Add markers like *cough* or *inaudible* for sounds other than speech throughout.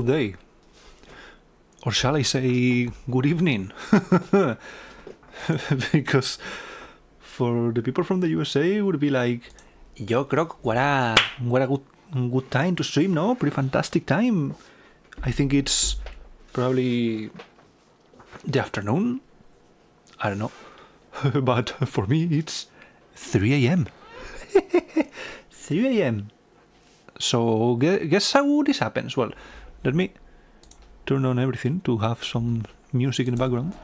good day. Or shall I say good evening? *laughs* because for the people from the USA it would be like, yo croc, what a what a good good time to stream, no? Pretty fantastic time. I think it's probably the afternoon. I don't know. *laughs* but for me it's 3 a.m. *laughs* 3 a.m. So guess how this happens? Well, let me turn on everything to have some music in the background.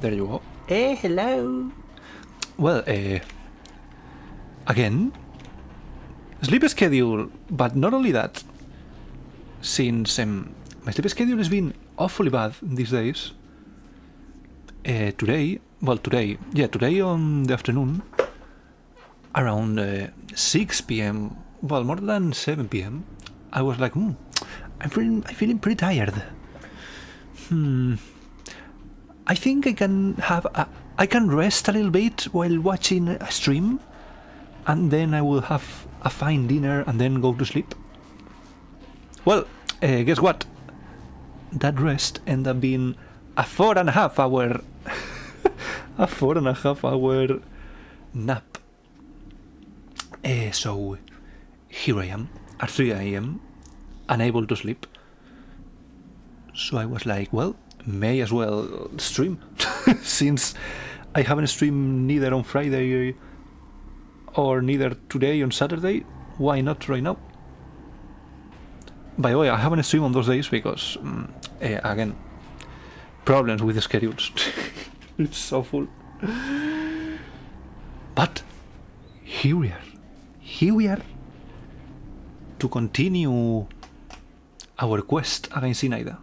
There you go. Hey, hello. Well, uh, again, sleep schedule, but not only that. Since um, my sleep schedule has been awfully bad these days. Uh, today, well, today, yeah, today on the afternoon, around uh, 6 p.m., well, more than 7 p.m., I was like, hmm, I'm feeling, I'm feeling pretty tired. Hmm. I think I can have a, I can rest a little bit while watching a stream, and then I will have a fine dinner and then go to sleep. Well, uh, guess what? That rest ended up being a four and a half hour, *laughs* a four and a half hour nap. Uh, so here I am at 3 a.m. unable to sleep. So I was like, well, may as well stream *laughs* since I haven't streamed neither on Friday or neither today on Saturday. Why not right now? By the way, I haven't streamed on those days because, um, uh, again, problems with the schedules. *laughs* it's awful. But here we are. Here we are to continue our quest against Zinaida.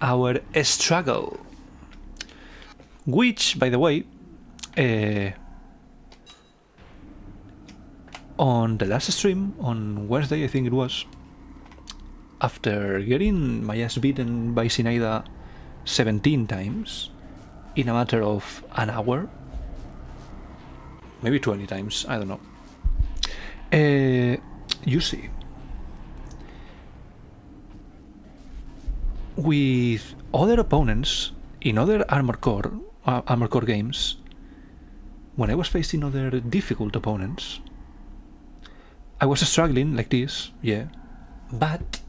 Our struggle. Which, by the way, uh, on the last stream, on Wednesday I think it was, after getting my ass beaten by Zinaida 17 times in a matter of an hour, maybe 20 times, I don't know. Uh, you see, with other opponents in other Armor Core, uh, Armor Core games, when I was facing other difficult opponents, I was struggling like this, yeah, but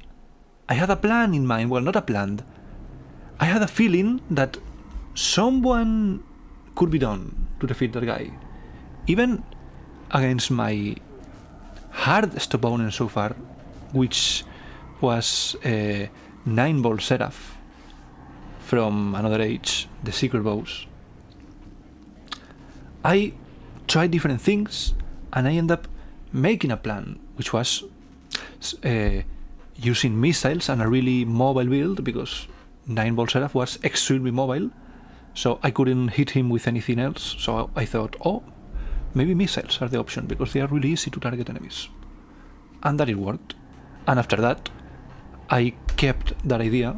I had a plan in mind. Well, not a plan. I had a feeling that someone could be done to defeat that guy. Even against my hardest opponent so far, which was a Nine Ball Seraph from Another Age, the Secret Bows. I tried different things and I ended up making a plan, which was uh, using missiles and a really mobile build because Nine Ball Seraph was extremely mobile, so I couldn't hit him with anything else. So I thought, oh, maybe missiles are the option because they are really easy to target enemies. And that it worked. And after that, I kept that idea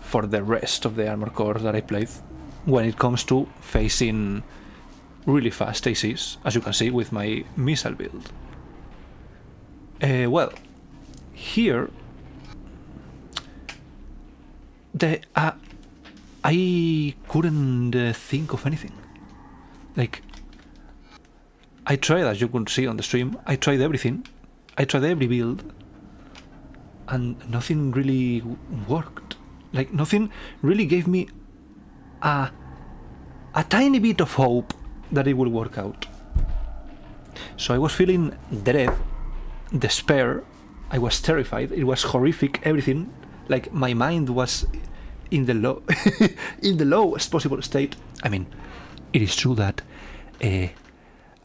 for the rest of the armor core that I played when it comes to facing really fast ACs, as you can see with my missile build. Uh, well, here the uh, I couldn't uh, think of anything. Like I tried, as you could see on the stream, I tried everything. I tried every build, and nothing really worked. Like nothing really gave me a a tiny bit of hope that it will work out. So I was feeling dread, despair. I was terrified. It was horrific. Everything, like my mind was in the low, *laughs* in the lowest possible state. I mean, it is true that uh,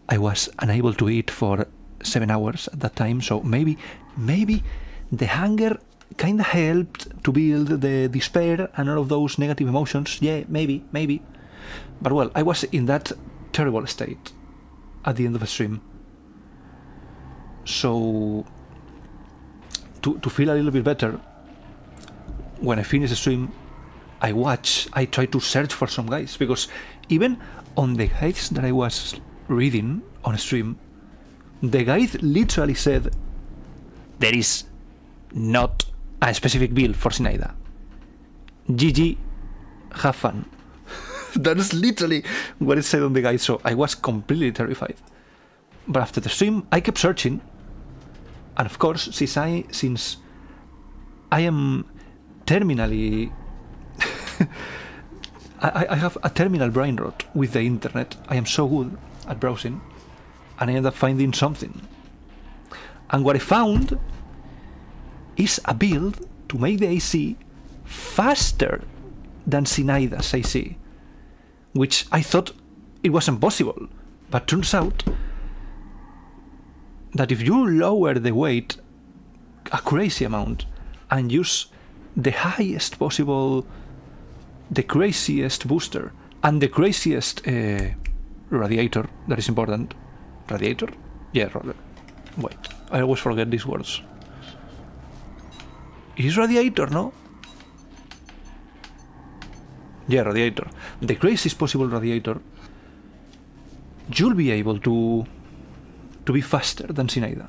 I was unable to eat for seven hours at that time. So maybe, maybe the hunger kind of helped to build the despair and all of those negative emotions. Yeah, maybe, maybe. But well, I was in that terrible state at the end of the stream. So, to, to feel a little bit better, when I finish the stream, I watch, I try to search for some guys because even on the heights that I was reading on stream, the guide literally said there is not a specific build for Zinaida. GG, have fun. *laughs* That's literally what it said on the guide, so I was completely terrified. But after the stream, I kept searching, and of course, since I, since I am terminally. *laughs* I, I have a terminal brain rot with the internet. I am so good at browsing, and I end up finding something. And what I found is a build to make the AC faster than Zinaida's AC, which I thought it was impossible, but turns out that if you lower the weight a crazy amount and use the highest possible, the craziest booster and the craziest uh, radiator, that is important. Radiator? Yeah, wait, I always forget these words. Is radiator, no? Yeah, radiator. The craziest possible radiator. You'll be able to to be faster than Zinaida.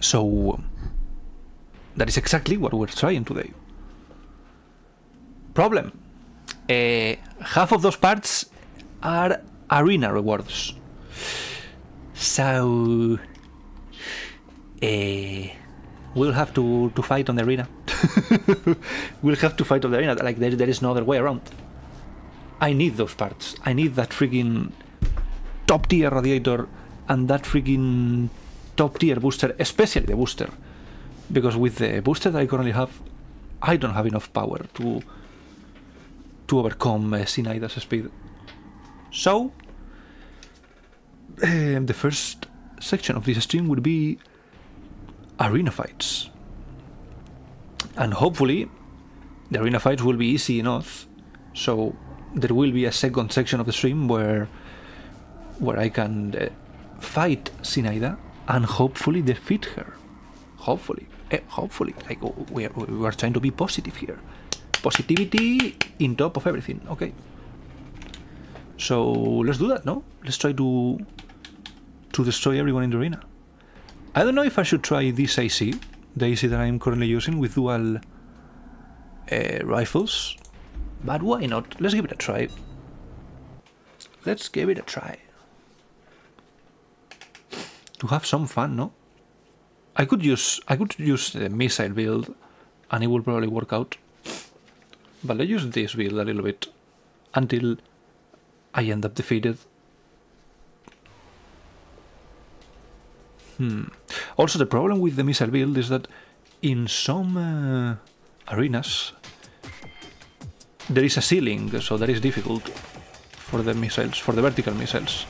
So that is exactly what we're trying today. Problem. Uh, half of those parts are arena rewards. So uh, we'll have to, to fight on the arena. *laughs* we'll have to fight on the arena. Like there, there is no other way around. I need those parts. I need that freaking top tier radiator and that freaking top tier booster, especially the booster. Because with the booster that I currently have, I don't have enough power to to overcome uh, Zinaida's speed. So, uh, the first section of this stream would be arena fights. And hopefully, the arena fights will be easy enough. So, there will be a second section of the stream where where I can uh, fight Zinaida and hopefully defeat her. Hopefully, eh, hopefully, like we are, we are trying to be positive here. Positivity in top of everything. Okay. So let's do that, no? Let's try to to destroy everyone in the arena. I don't know if I should try this AC, the AC that I'm currently using with dual uh, rifles, but why not? Let's give it a try. Let's give it a try. To have some fun, no? I could use I could use the missile build, and it will probably work out. But let's use this build a little bit until I end up defeated. Hmm. Also, the problem with the missile build is that in some uh, arenas there is a ceiling, so that is difficult for the missiles, for the vertical missiles.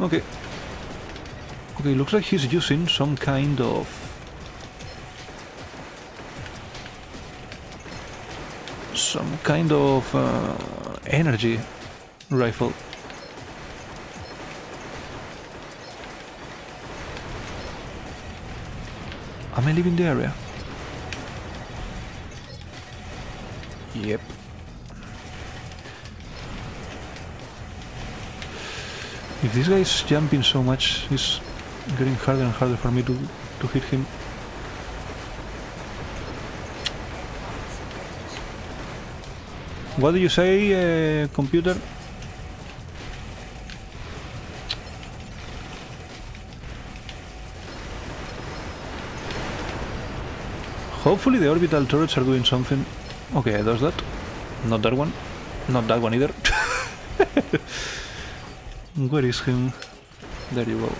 Okay. Okay, looks like he's using some kind of... Some kind of uh, energy rifle. Am I leaving the area? Yep. If this guy is jumping so much, it's getting harder and harder for me to, to hit him. What do you say, uh, computer? Hopefully the orbital turrets are doing something. Okay, does that. Not that one. Not that one either. *laughs* Where is him? There you go.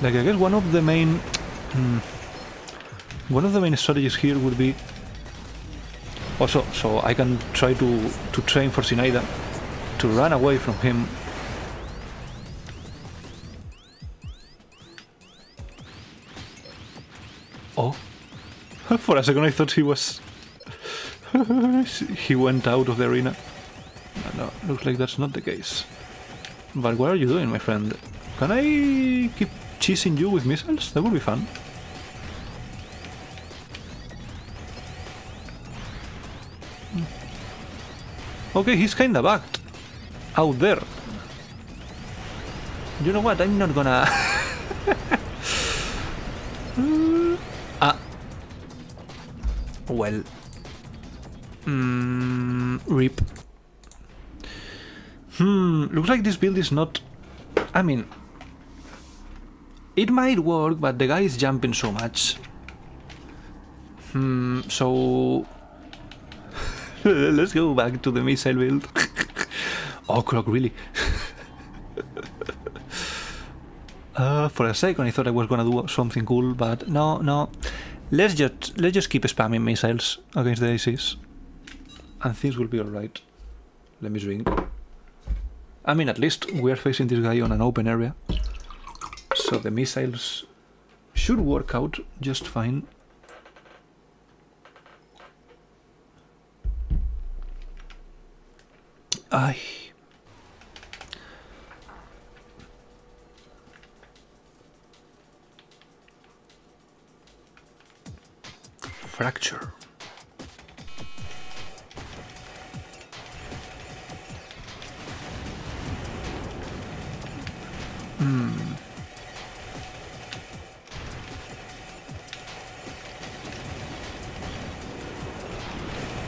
Like, I guess one of the main... Hmm, one of the main strategies here would be... Also, so I can try to, to train for Zinaida to run away from him Oh. For a second I thought he was... *laughs* he went out of the arena. No, no, looks like that's not the case. But what are you doing, my friend? Can I keep cheesing you with missiles? That would be fun. Hmm. Okay, he's kinda backed. Out there. You know what? I'm not gonna. *laughs* Well. Mm, rip. Hmm. Looks like this build is not. I mean. It might work, but the guy is jumping so much. Hmm. So. *laughs* Let's go back to the missile build. *laughs* oh, Croc, really? *laughs* Uh, for a second, I thought I was gonna do something cool, but no, no. Let's just let's just keep spamming missiles against the ACs, and things will be alright. Let me drink. I mean, at least we are facing this guy on an open area, so the missiles should work out just fine. Ay. Fracture. Hmm.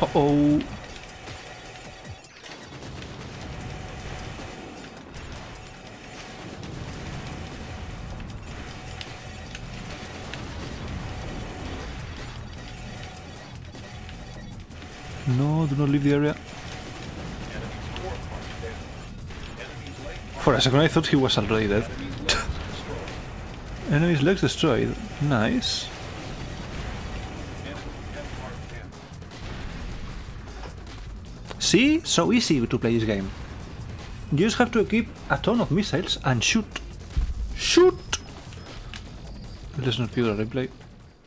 Uh-oh. No, do not leave the area. For a second I thought he was already dead. *laughs* Enemy's legs destroyed. Nice. See? So easy to play this game. You just have to equip a ton of missiles and shoot. Shoot! Let's not view the replay.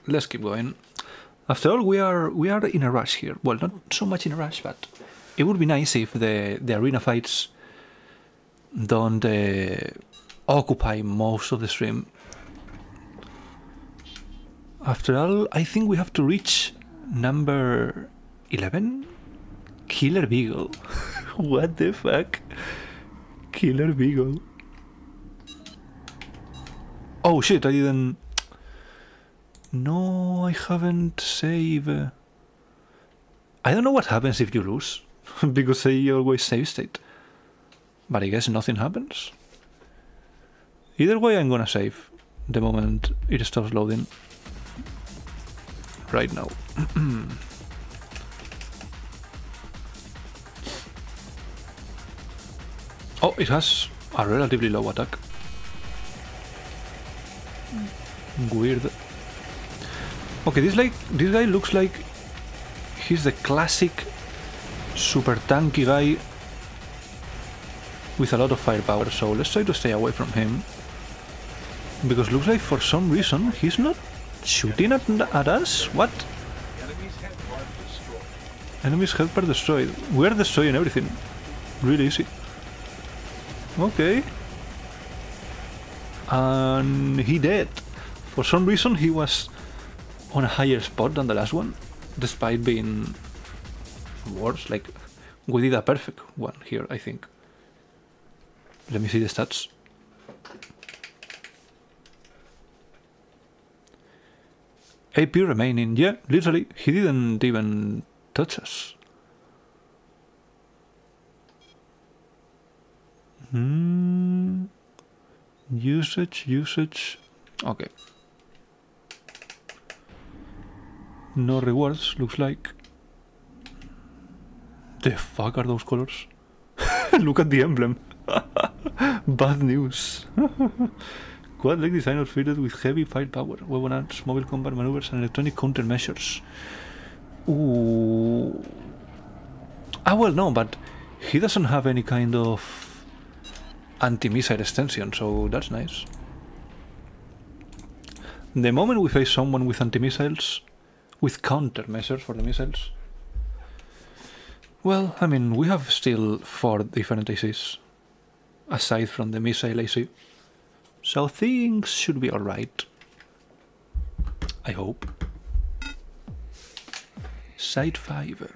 Let's keep going. After all, we are we are in a rush here. Well, not so much in a rush, but it would be nice if the the arena fights don't uh, occupy most of the stream. After all, I think we have to reach number eleven. Killer Beagle. *laughs* what the fuck? Killer Beagle. Oh shit! I didn't. No, I haven't saved. I don't know what happens if you lose, *laughs* because I always save state. But I guess nothing happens. Either way, I'm gonna save the moment it stops loading. Right now. *clears throat* oh, it has a relatively low attack. Weird. Okay, this like this guy looks like he's the classic super tanky guy with a lot of firepower, so let's try to stay away from him. Because looks like for some reason he's not shooting at, at us? What? Enemy's health bar destroyed. We're destroying everything. Really easy. Okay. And he dead. For some reason he was on a higher spot than the last one, despite being worse. Like, we did a perfect one here, I think. Let me see the stats. AP remaining. Yeah, literally, he didn't even touch us. Hmm. Usage, usage. Okay. No rewards, looks like. The fuck are those colors? *laughs* Look at the emblem. *laughs* Bad news. *laughs* Quad leg designer fitted with heavy firepower, weapon arms, mobile combat maneuvers, and electronic countermeasures. Ooh. Ah, well, no, but he doesn't have any kind of anti-missile extension, so that's nice. The moment we face someone with anti-missiles, with countermeasures for the missiles, well, I mean, we have still four different ACs, aside from the missile AC. So things should be alright. I hope. Side 5.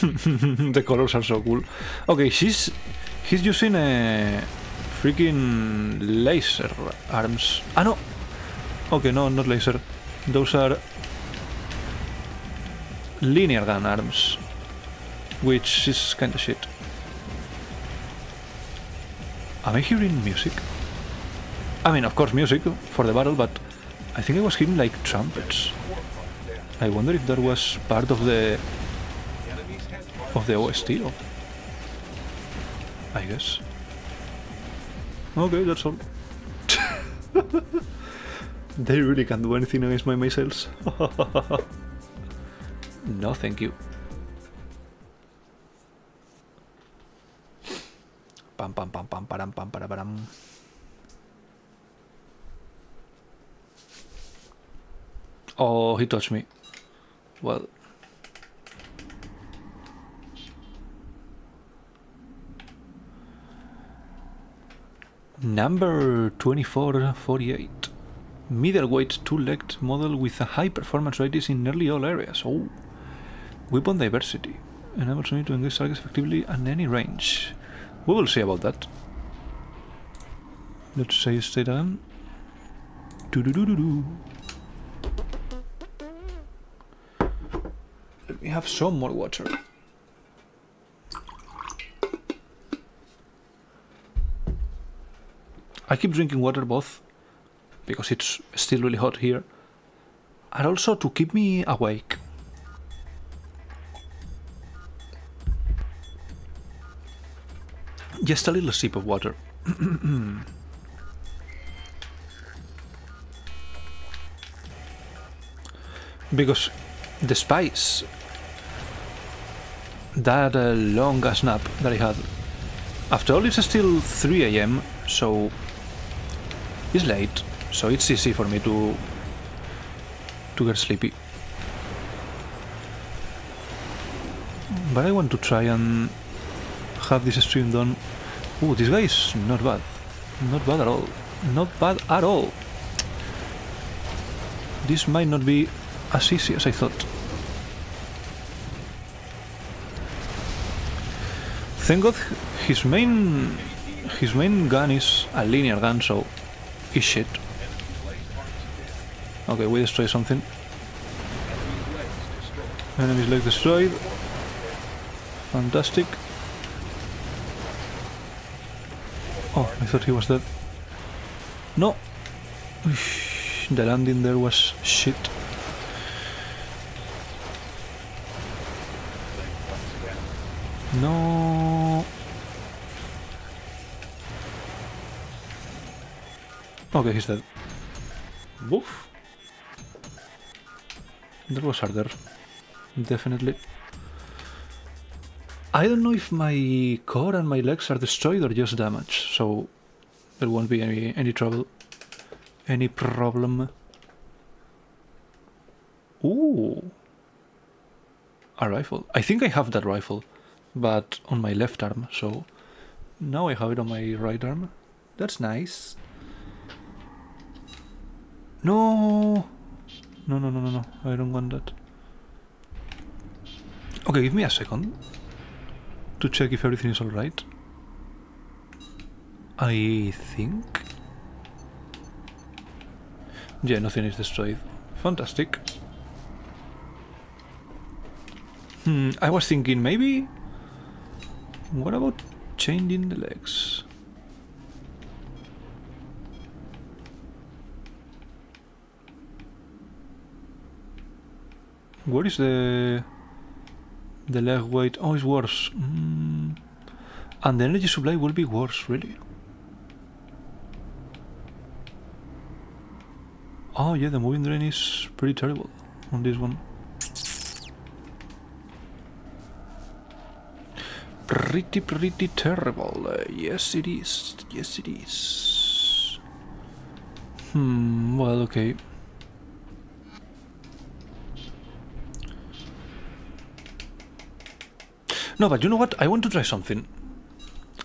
*laughs* the colors are so cool. Okay, she's he's using a freaking laser arms. Ah no. Okay, no, not laser. Those are linear gun arms, which is kind of shit. Am I hearing music? I mean, of course, music for the battle, but I think I was hearing like trumpets. I wonder if that was part of the of the OST I guess. Okay, that's all. *laughs* they really can't do anything against my missiles. *laughs* no, thank you. Pam pam pam pam param pam para param. Oh, he touched me. Well. Number 2448. Middleweight two-legged model with a high performance rating in nearly all areas. Oh. Weapon diversity. Enables me to engage targets effectively at any range. We will see about that. Let's say state again. Do do do do do. Let me have some more water. I keep drinking water both because it's still really hot here and also to keep me awake. Just a little sip of water. *clears throat* because the spice, that uh, long nap that I had, after all it's still 3 am, so it's late, so it's easy for me to to get sleepy. But I want to try and have this stream done. Oh, this guy is not bad. Not bad at all. Not bad at all. This might not be as easy as I thought. Thank God his main his main gun is a linear gun, so is shit. Okay, we destroy something. Enemy's leg destroyed. Fantastic. Oh, I thought he was dead. No! The landing there was shit. No. Okay, he's dead. Woof. That was harder. Definitely. I don't know if my core and my legs are destroyed or just damaged, so there won't be any any trouble. Any problem. Ooh. A rifle. I think I have that rifle, but on my left arm, so now I have it on my right arm. That's nice. No! No, no, no, no, no. I don't want that. Okay, give me a second to check if everything is alright. I think... Yeah, nothing is destroyed. Fantastic. Hmm, I was thinking maybe... What about changing the legs? What is the the leg weight? Oh, it's worse. Mm. And the energy supply will be worse, really. Oh yeah, the moving drain is pretty terrible on this one. Pretty, pretty terrible. Uh, yes, it is. Yes, it is. Hmm, well, okay. No, but you know what? I want to try something.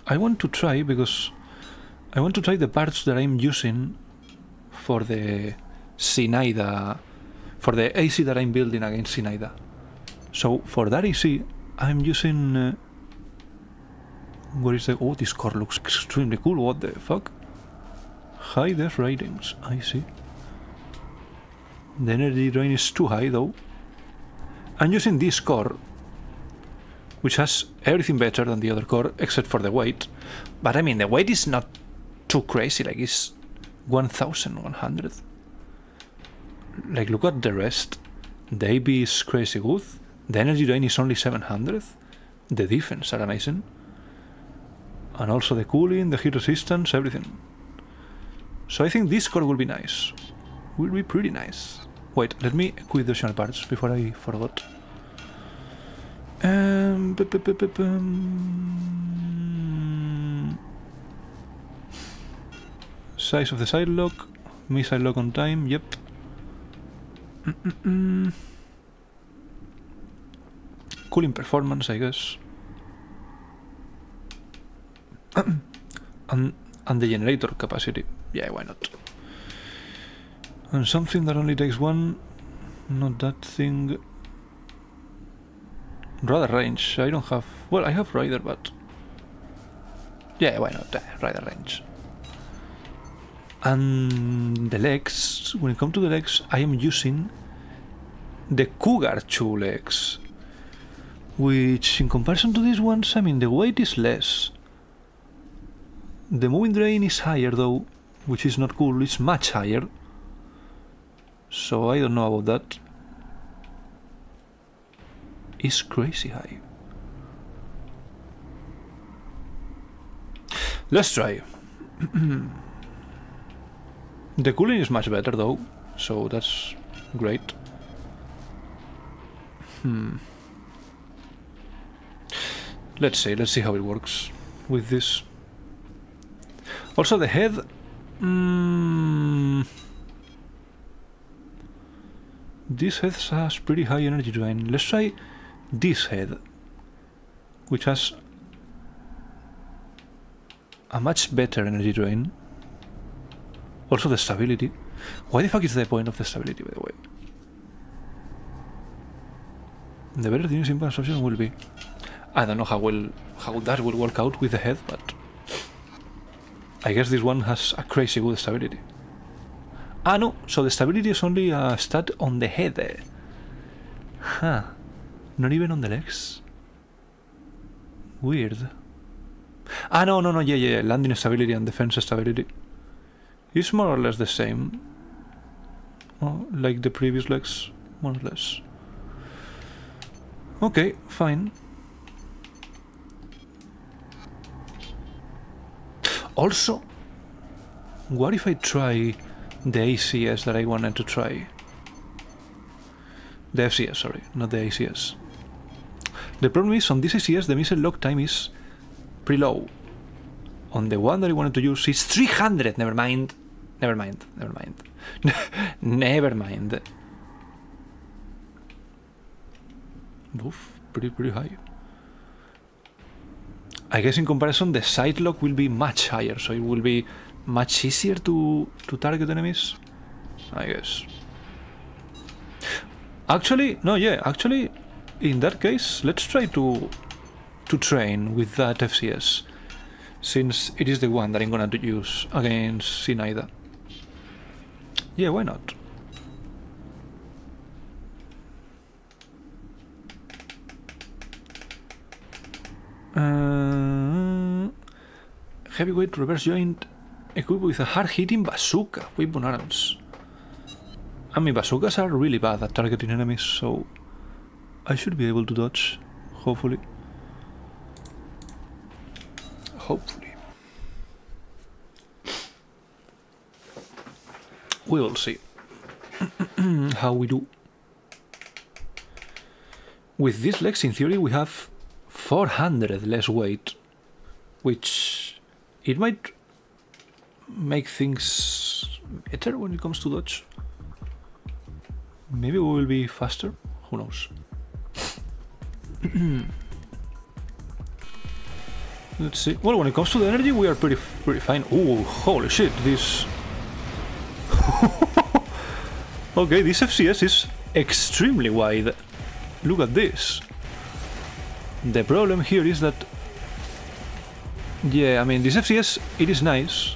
I want to try because I want to try the parts that I'm using for the Zinaida, for the AC that I'm building against Zinaida. So for that AC, I'm using... Uh, what is the... Oh, this car looks extremely cool. What the fuck? High def ratings. I see. The energy drain is too high though. I'm using this core, which has everything better than the other core except for the weight. But I mean, the weight is not too crazy, like it's 1100. Like, look at the rest. The AB is crazy good. The energy drain is only 700. The defense are amazing. And also the cooling, the heat resistance, everything. So I think this core will be nice. Will be pretty nice. Wait, let me equip the optional parts before I forgot. Um, size of the side lock, missile lock on time, yep. Mm -mm -mm. Cooling performance, I guess. and, and the generator capacity. Yeah, why not? And something that only takes one, not that thing. Rather range, I don't have... Well, I have radar, but... Yeah, why not? Uh, Radar range. And the legs, when it comes to the legs, I am using the Cougar 2 legs. Which, in comparison to these ones, I mean, the weight is less. The moving drain is higher, though, which is not cool, it's much higher. So I don't know about that. It's crazy high. Let's try. *clears throat* the cooling is much better though, so that's great. Hmm. Let's see, let's see how it works with this. Also the head... Mm, this head has pretty high energy drain. Let's try this head, which has a much better energy drain. Also the stability. Why the fuck is the point of the stability, by the way? The better the impulse option will be. I don't know how will how that will work out with the head, but I guess this one has a crazy good stability. Ah, no. So the stability is only a stat on the head. Huh. Not even on the legs. Weird. Ah, no, no, no. Yeah, yeah. Landing stability and defense stability. It's more or less the same. Oh, like the previous legs, more or less. Okay, fine. Also, what if I try the ACS that I wanted to try. The FCS, sorry, not the ACS. The problem is, on this ACS, the missile lock time is pretty low. On the one that I wanted to use, it's 300! Never mind. Never mind. Never mind. *laughs* never mind. Oof, pretty, pretty high. I guess in comparison, the side lock will be much higher, so it will be much easier to, to target enemies? I guess. Actually, no, yeah, actually, in that case, let's try to to train with that FCS, since it is the one that I'm gonna use against Zinaida. Yeah, why not? Uh, heavyweight reverse joint equipped with a hard-hitting bazooka with arms. I mean, bazookas are really bad at targeting enemies, so I should be able to dodge, hopefully. Hopefully. We will see *clears throat* how we do. With these legs, in theory, we have 400 less weight, which it might make things better when it comes to dodge. Maybe we will be faster. Who knows? *clears throat* Let's see. Well, when it comes to the energy, we are pretty pretty fine. Oh, holy shit! This. *laughs* okay, this FCS is extremely wide. Look at this. The problem here is that... Yeah, I mean, this FCS, it is nice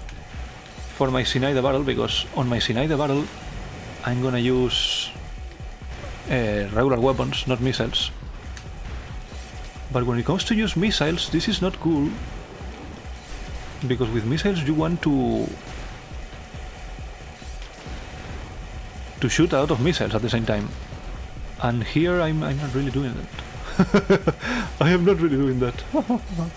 for my Zinaida barrel, because on my Zinaida barrel, I'm gonna use uh, regular weapons, not missiles. But when it comes to use missiles, this is not cool. Because with missiles you want to... to shoot out of missiles at the same time. And here I'm, I'm not really doing that. *laughs* I am not really doing that. *laughs*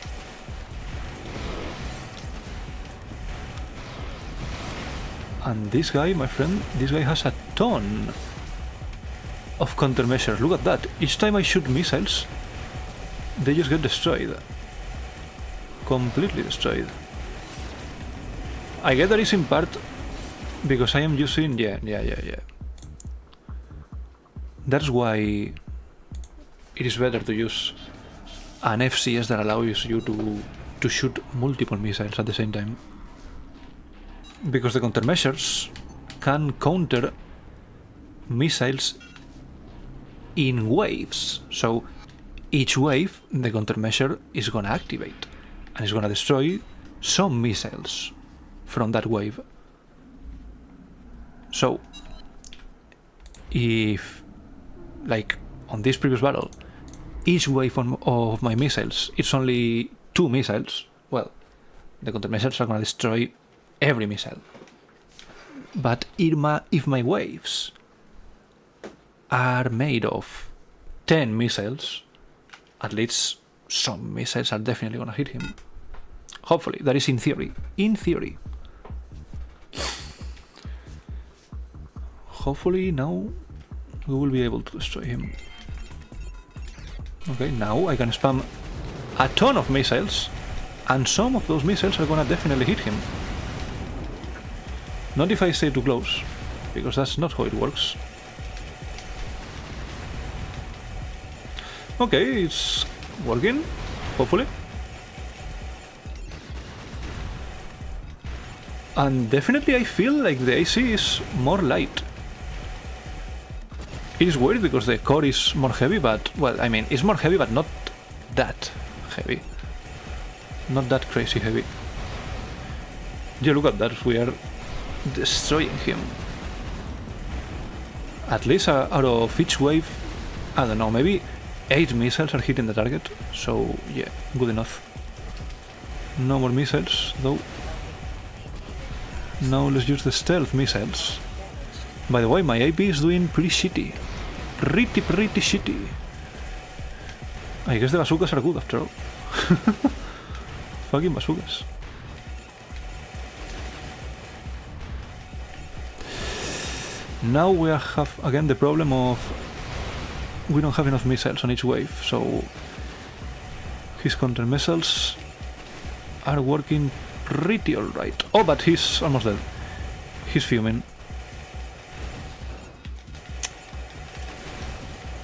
and this guy, my friend, this guy has a ton of countermeasures. Look at that. Each time I shoot missiles, they just get destroyed. Completely destroyed. I get that it's in part because I am using... Yeah, yeah, yeah, yeah. That's why it is better to use an FCS that allows you to, to shoot multiple missiles at the same time. Because the countermeasures can counter missiles in waves. So each wave, the countermeasure is gonna activate and it's gonna destroy some missiles from that wave. So if like on this previous battle, each wave of my missiles, it's only two missiles, well, the countermeasures are gonna destroy every missile. But if my waves are made of 10 missiles, at least some missiles are definitely gonna hit him. Hopefully, that is in theory. In theory. Hopefully now we will be able to destroy him. Okay, now I can spam a ton of missiles and some of those missiles are gonna definitely hit him. Not if I stay too close, because that's not how it works. Okay, it's working, hopefully. And definitely I feel like the AC is more light. It is weird because the core is more heavy, but, well, I mean, it's more heavy, but not that heavy. Not that crazy heavy. Yeah, look at that, we are destroying him. At least uh, out of each wave, I don't know, maybe 8 missiles are hitting the target, so yeah, good enough. No more missiles, though. Now let's use the stealth missiles. By the way, my AP is doing pretty shitty. Pretty, pretty shitty. I guess the bazookas are good after all. *laughs* Fucking bazookas. Now we have again the problem of we don't have enough missiles on each wave, so his counter missiles are working pretty alright. Oh, but he's almost dead. He's fuming.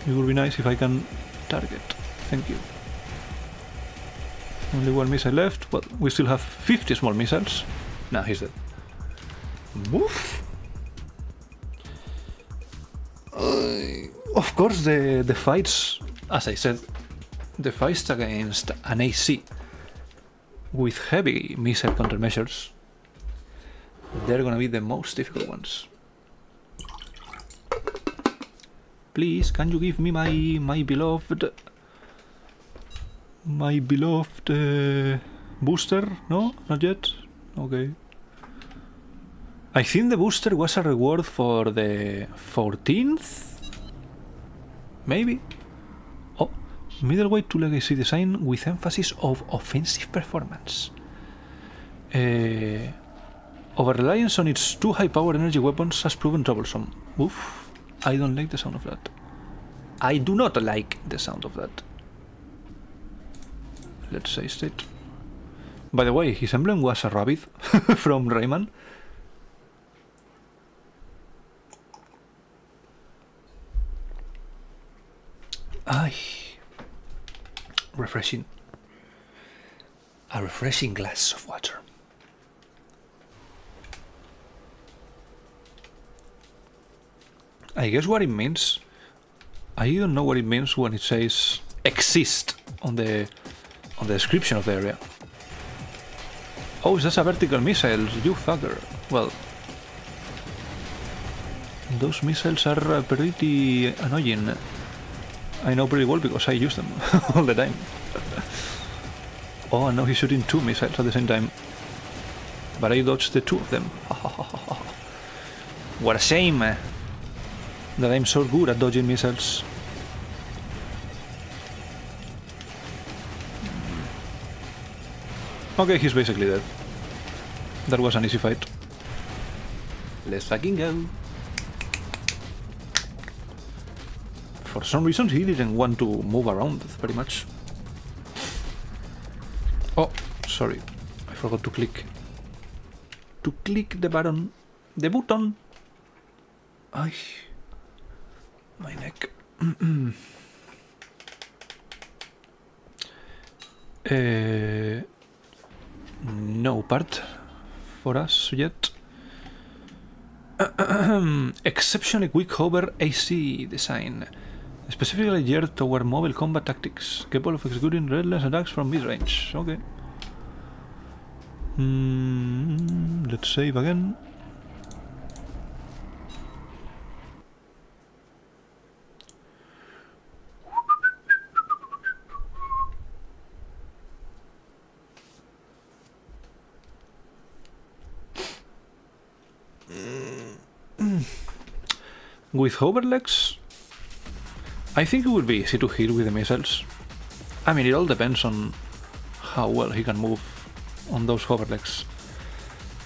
It would be nice if I can target. Thank you. Only one missile left, but we still have 50 small missiles. Nah, he's dead. Woof! Uh, of course, the, the fights, as I said, the fights against an AC with heavy missile countermeasures, they're gonna be the most difficult ones. Please, can you give me my my beloved my beloved uh, booster? No, not yet. Okay. I think the booster was a reward for the 14th? Maybe? Oh, middleweight to legacy design with emphasis of offensive performance. Uh, over-reliance on its two high-power energy weapons has proven troublesome. Oof, I don't like the sound of that. I do not like the sound of that. Let's say it. By the way, his emblem was a rabbit *laughs* from Rayman. Ay, refreshing. A refreshing glass of water. I guess what it means. I don't know what it means when it says exist on the on the description of the area. Oh, that's a vertical missile, you fucker. Well, those missiles are pretty annoying. I know pretty well because I use them *laughs* all the time. oh, no, he's shooting two missiles at the same time. But I dodged the two of them. *laughs* what a shame eh? that I'm so good at dodging missiles. Okay, he's basically dead. That was an easy fight. Let's fucking go. For some reason he didn't want to move around very much. Oh, sorry. I forgot to click. To click the button. The button. Ay. My neck. uh, *clears throat* no part for us yet. *clears throat* Exceptionally quick hover AC design, specifically geared toward mobile combat tactics, capable of executing relentless attacks from mid-range. Okay. Mm, let's save again. With hoverlegs, I think it would be easy to hit with the missiles. I mean, it all depends on how well he can move on those hoverlegs.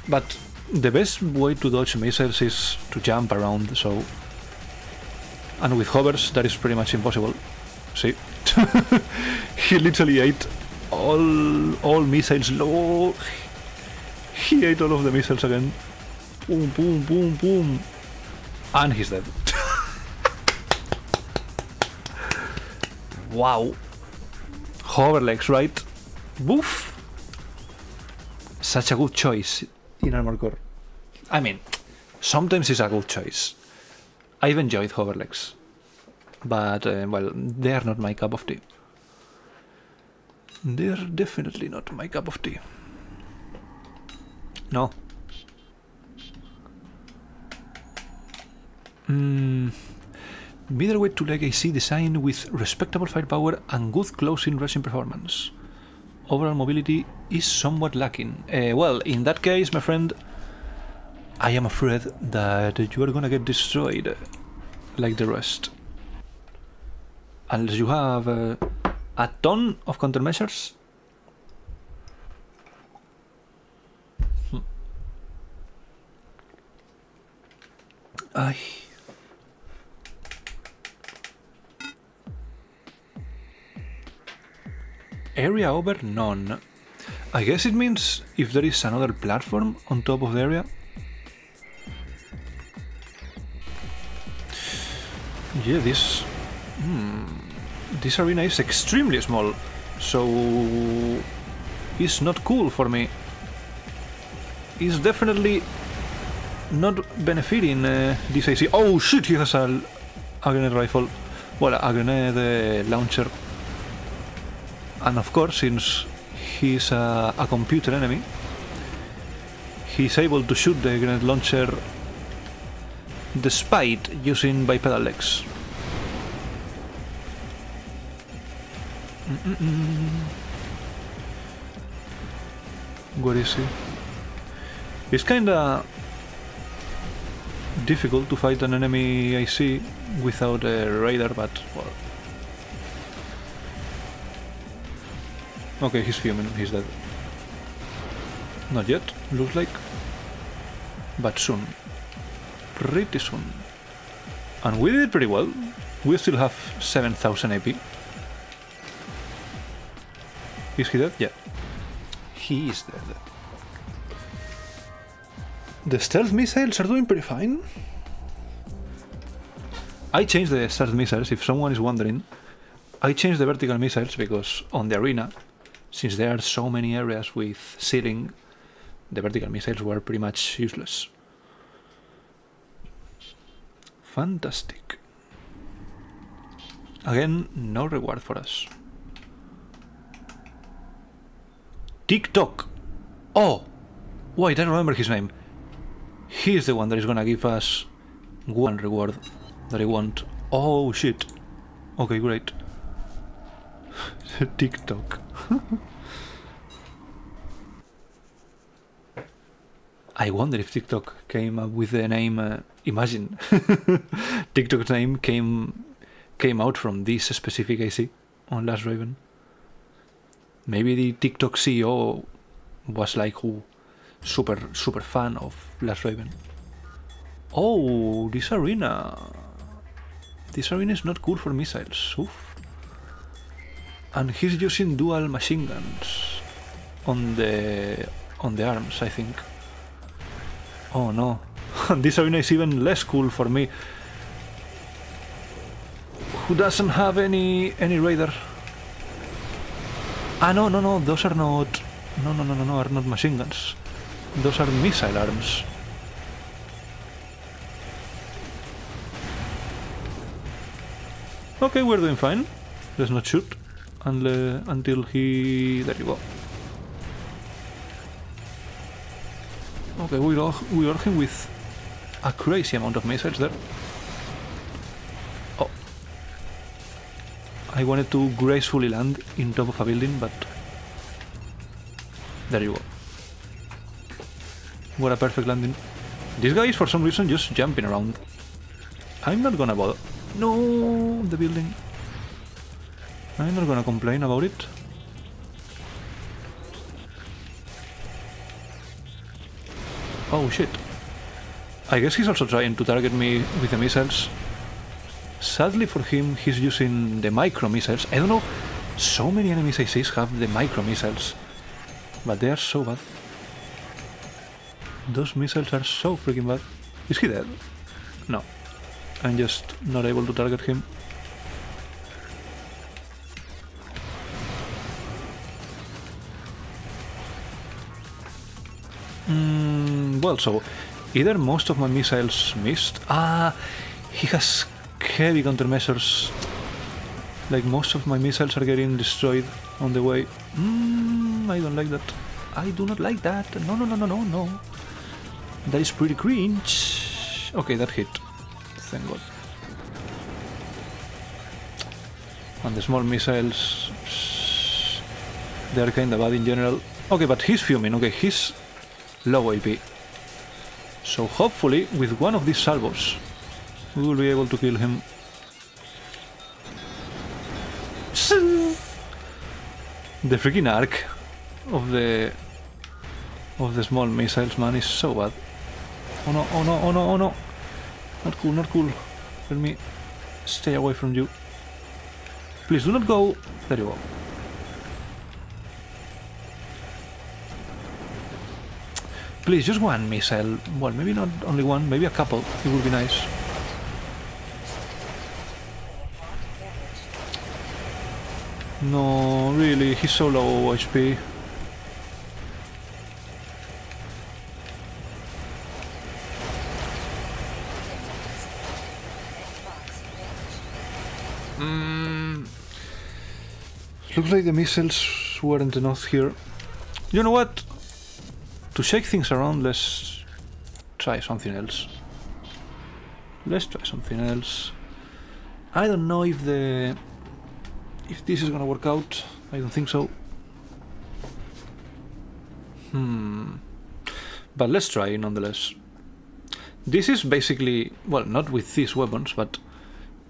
But the best way to dodge missiles is to jump around, so... And with hovers, that is pretty much impossible. See? *laughs* he literally ate all all missiles. Oh, he ate all of the missiles again. Boom, boom, boom, boom. And he's dead. *laughs* wow. Hoverlegs, right? Woof. Such a good choice in Armor Core. I mean, sometimes it's a good choice. I've enjoyed hoverlegs. But, uh, well, they are not my cup of tea. They're definitely not my cup of tea. No, Mm, middleweight to leg AC design with respectable firepower and good closing rushing performance. Overall mobility is somewhat lacking. Uh, well, in that case, my friend, I am afraid that you are gonna get destroyed like the rest. Unless you have uh, a ton of countermeasures. Hmm. Area over none. I guess it means if there is another platform on top of the area. Yeah, this... Hmm, this arena is extremely small, so it's not cool for me. It's definitely not benefiting uh, this AC. Oh shit, he has a, a grenade rifle. Well, a grenade uh, launcher and of course since he's a, a computer enemy he's able to shoot the grenade launcher despite using bipedal legs. Mm -mm. Where is he? It's kinda difficult to fight an enemy I see without a radar, but well, Okay, he's fuming, he's dead. Not yet, looks like. But soon. Pretty soon. And we did pretty well. We still have 7000 AP. Is he dead? Yeah. He is dead. The stealth missiles are doing pretty fine. I changed the stealth missiles, if someone is wondering. I changed the vertical missiles because on the arena since there are so many areas with ceiling, the vertical missiles were pretty much useless. Fantastic. Again, no reward for us. TikTok. Oh! Wait, I don't remember his name. He's the one that is gonna give us one reward that I want. Oh shit. Okay, great. *laughs* TikTok. I wonder if TikTok came up with the name. Uh, imagine *laughs* TikTok's name came came out from this specific AC on Last Raven. Maybe the TikTok CEO was like who super super fan of Last Raven. Oh, this arena. This arena is not good for missiles. Oof. And he's using dual machine guns on the on the arms, I think. Oh no. *laughs* this arena is even less cool for me. Who doesn't have any any radar? Ah no no no, those are not no no no no no are not machine guns. Those are missile arms. Okay, we're doing fine. Let's not shoot until he. There you go. Okay, we are we are him with a crazy amount of missiles there. Oh, I wanted to gracefully land in top of a building, but there you go. What a perfect landing. This guy is for some reason just jumping around. I'm not gonna bother. No, the building. I'm not gonna complain about it. Oh shit. I guess he's also trying to target me with the missiles. Sadly for him, he's using the micro missiles. I don't know, so many enemies I see have the micro missiles. But they are so bad. Those missiles are so freaking bad. Is he dead? No. I'm just not able to target him. Mm, well, so either most of my missiles missed. Ah, he has heavy countermeasures. Like most of my missiles are getting destroyed on the way. Mm, I don't like that. I do not like that. No, no, no, no, no, no. That is pretty cringe. Okay, that hit. Thank God. And the small missiles, they are kinda bad in general. Okay, but he's fuming. Okay, he's low AP. So hopefully, with one of these salvos, we will be able to kill him. The freaking arc of the of the small missiles, man, is so bad. Oh no! Oh no! Oh no! Oh no! Not cool! Not cool! Let me stay away from you. Please do not go. There you go. Please, just one missile. Well, maybe not only one, maybe a couple. It would be nice. No, really, he's so low HP. Mm. Looks like the missiles weren't enough here. You know what? To shake things around, let's try something else. Let's try something else. I don't know if the if this is gonna work out. I don't think so. Hmm. But let's try nonetheless. This is basically well, not with these weapons, but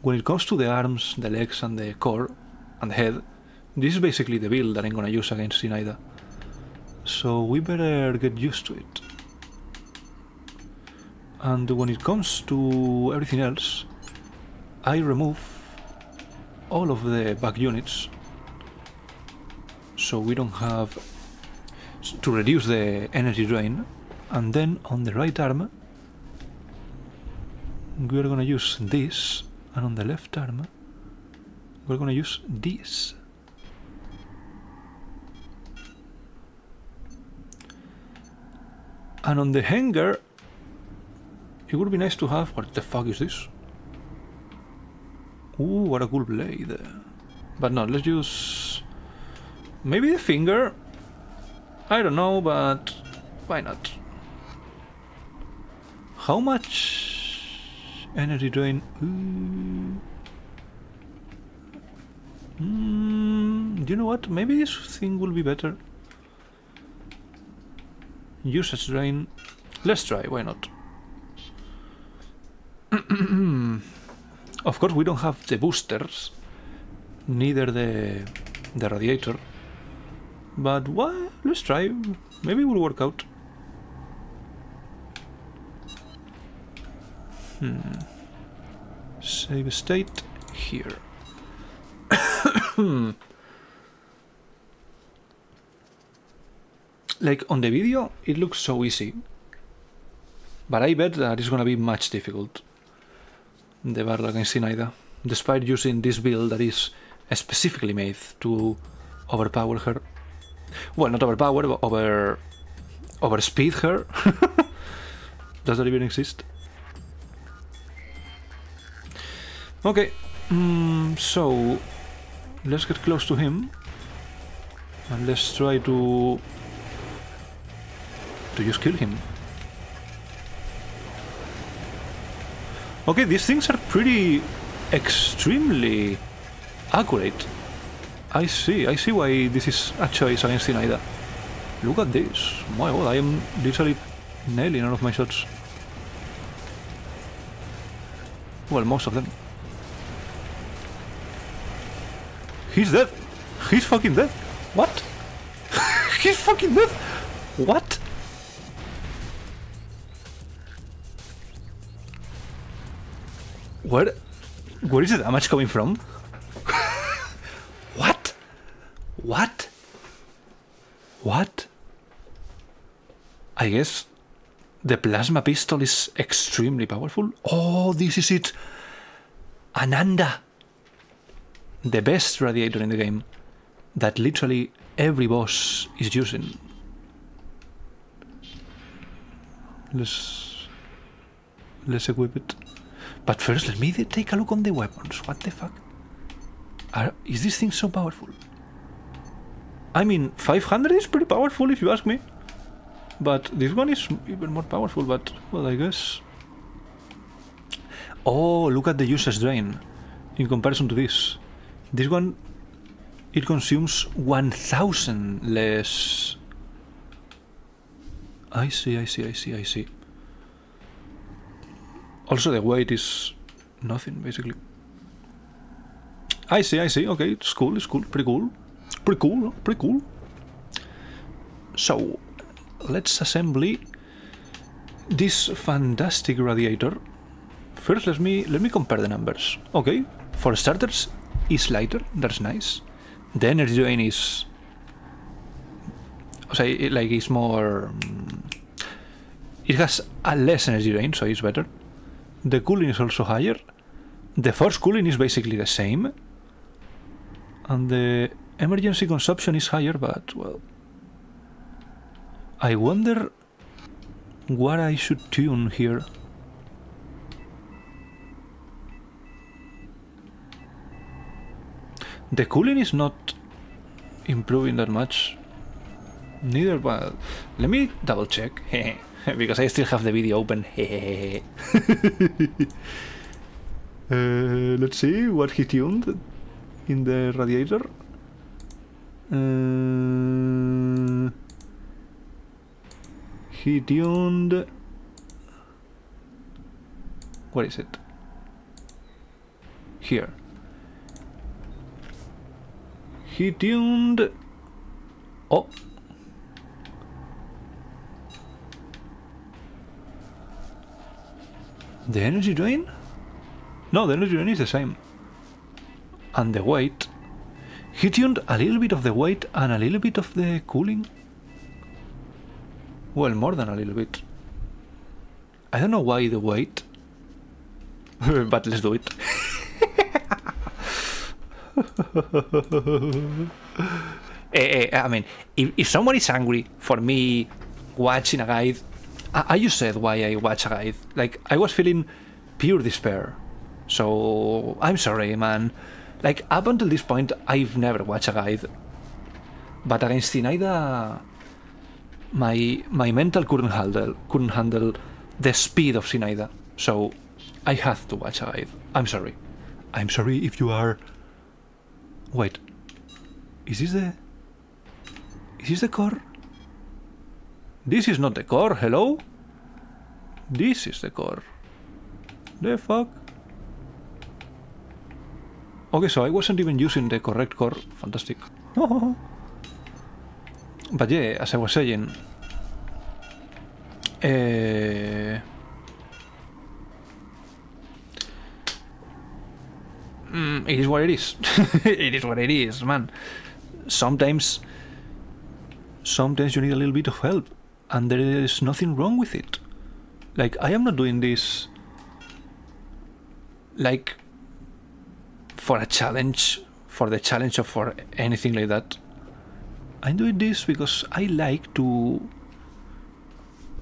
when it comes to the arms, the legs, and the core, and the head, this is basically the build that I'm gonna use against Zinaida. So we better get used to it. And when it comes to everything else, I remove all of the back units so we don't have to reduce the energy drain. And then on the right arm we're gonna use this. And on the left arm we're gonna use this and on the hanger it would be nice to have what the fuck is this Ooh, what a cool blade but no let's use maybe the finger I don't know, but why not? How much energy drain? Mm, you know what? Maybe this thing will be better. Usage drain. Let's try, why not? *clears throat* of course we don't have the boosters, neither the the radiator. But why? Let's try. Maybe it will work out. Hmm. Save state here. *coughs* like on the video, it looks so easy. But I bet that it's gonna be much difficult. The battle against Zinaida. Despite using this build that is specifically made to overpower her. Well, not overpower, but over... overspeed her. *laughs* Does that even exist? Okay, mm, so let's get close to him and let's try to to just kill him. Okay, these things are pretty extremely accurate. I see, I see why this is a choice against Zinaida. Look at this. My god, I am literally nailing all of my shots. Well, most of them. He's dead. He's fucking dead. What? *laughs* He's fucking dead. What? Where? Where is the much coming from? *laughs* what? What? What? I guess the plasma pistol is extremely powerful. Oh, this is it. Ananda the best radiator in the game that literally every boss is using. Let's let's equip it. But first, let me take a look on the weapons. What the fuck? Are, is this thing so powerful? I mean, 500 is pretty powerful if you ask me. But this one is even more powerful, but, well, I guess... Oh, look at the usage drain in comparison to this. This one, it consumes 1000 less. I see, I see, I see, I see. Also, the weight is nothing, basically. I see, I see. Okay, it's cool, it's cool, pretty cool. Pretty cool, pretty cool. So, let's assemble this fantastic radiator. First, let me let me compare the numbers. Okay, for starters, is lighter, that's nice. The energy drain is... O sea, like it's more... Mm, it has a less energy drain, so it's better. The cooling is also higher. The force cooling is basically the same. And the emergency consumption is higher, but, well... I wonder what I should tune here. The cooling is not improving that much. Neither, but let me double check. *laughs* *laughs* because I still have the video open. *laughs* *laughs* uh, let's see what he tuned in the radiator. Uh, he tuned. What is it? Here. He tuned... Oh. The energy drain? No, the energy drain is the same. And the weight. He tuned a little bit of the weight and a little bit of the cooling. Well, more than a little bit. I don't know why the weight. *laughs* but let's do it. *laughs* eh, eh, I mean, if, if someone is angry for me watching a guide, I, just said why I watch a guide. Like, I was feeling pure despair. So, I'm sorry, man. Like, up until this point, I've never watched a guide. But against Zinaida, uh, my my mental couldn't handle couldn't handle the speed of Zinaida, so I had to watch a guide. I'm sorry. I'm sorry if you are. Wait, is this the? Is this the core? This is not the core. Hello. This is the core. The fuck. Okay, so I wasn't even using the correct core. Fantastic. *laughs* but yeah, as I was saying, uh, it is what it is. *laughs* it is what it is, man. Sometimes, sometimes you need a little bit of help, and there is nothing wrong with it. Like I am not doing this like for a challenge, for the challenge or for anything like that. I'm doing this because I like to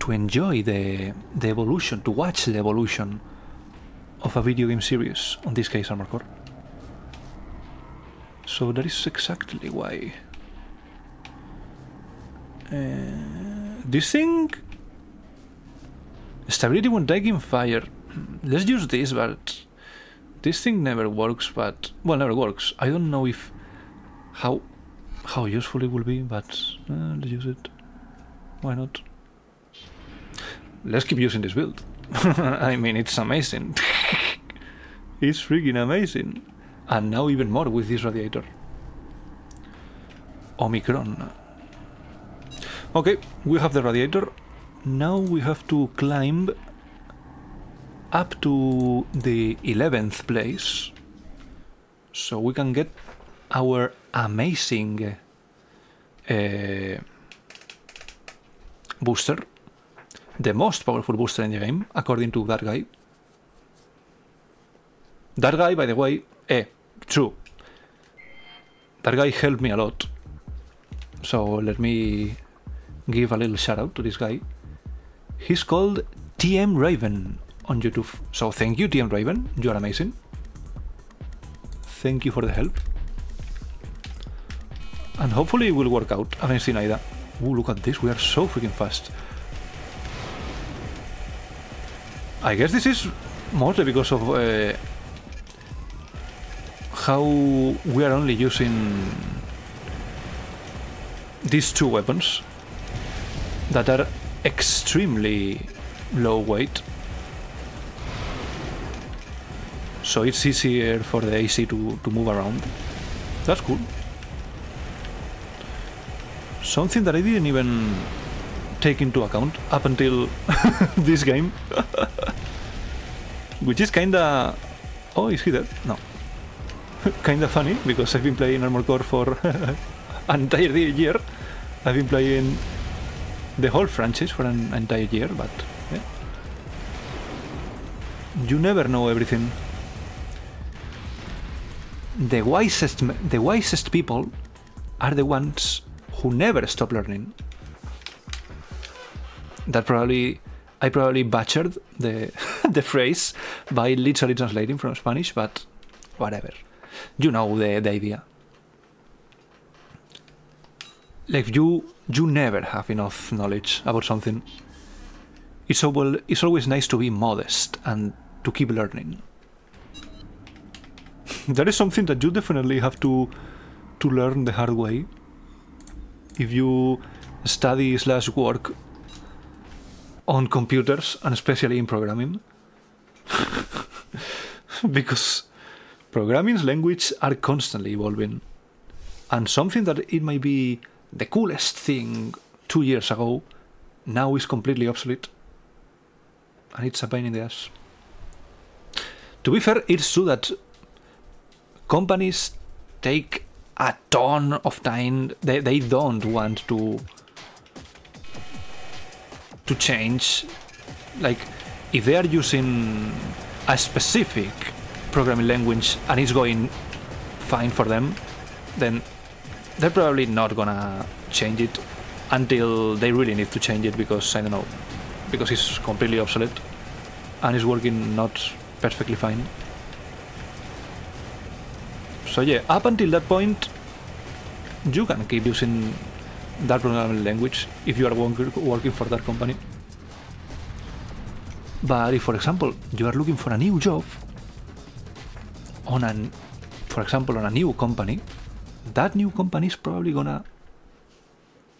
to enjoy the the evolution, to watch the evolution of a video game series, on this case Armored Core. So that is exactly why. Uh, this thing stability when taking fire. Let's use this, but this thing never works. But well, never works. I don't know if how how useful it will be, but uh, let's use it. Why not? Let's keep using this build. *laughs* I mean, it's amazing. *laughs* it's freaking amazing. And now even more with this radiator. Omicron. Okay, we have the radiator. Now we have to climb up to the 11th place. So we can get our amazing uh, booster. The most powerful booster in the game, according to that guy. That guy, by the way, eh, true. That guy helped me a lot. So let me give a little shout out to this guy. He's called TM Raven on YouTube. So thank you, TM Raven. You are amazing. Thank you for the help. And hopefully it will work out against Zinaida. Ooh, look at this. We are so freaking fast. I guess this is mostly because of uh, how we are only using these two weapons that are extremely low weight. So it's easier for the AC to, to move around. That's cool. Something that I didn't even take into account up until *laughs* this game. *laughs* Which is kinda... Oh, is he dead? No. *laughs* kinda funny, because I've been playing Armored Core for an entire year. I've been playing the whole franchise for an entire year, but yeah. you never know everything. The wisest, the wisest people are the ones who never stop learning. That probably, I probably butchered the *laughs* the phrase by literally translating from Spanish, but whatever. You know the, the idea like you you never have enough knowledge about something. It's well it's always nice to be modest and to keep learning. that is something that you definitely have to to learn the hard way. If you study slash work on computers and especially in programming. *laughs* because programming's language are constantly evolving. And something that it might be the coolest thing two years ago now is completely obsolete. And it's a pain in the ass. To be fair, it's true that companies take a ton of time. They, they don't want to to change. Like, if they are using a specific programming language and it's going fine for them, then they're probably not gonna change it until they really need to change it because I don't know because it's completely obsolete and it's working not perfectly fine. So yeah, up until that point you can keep using that programming language if you are working for that company. But if, for example, you are looking for a new job on an, for example, on a new company, that new company is probably gonna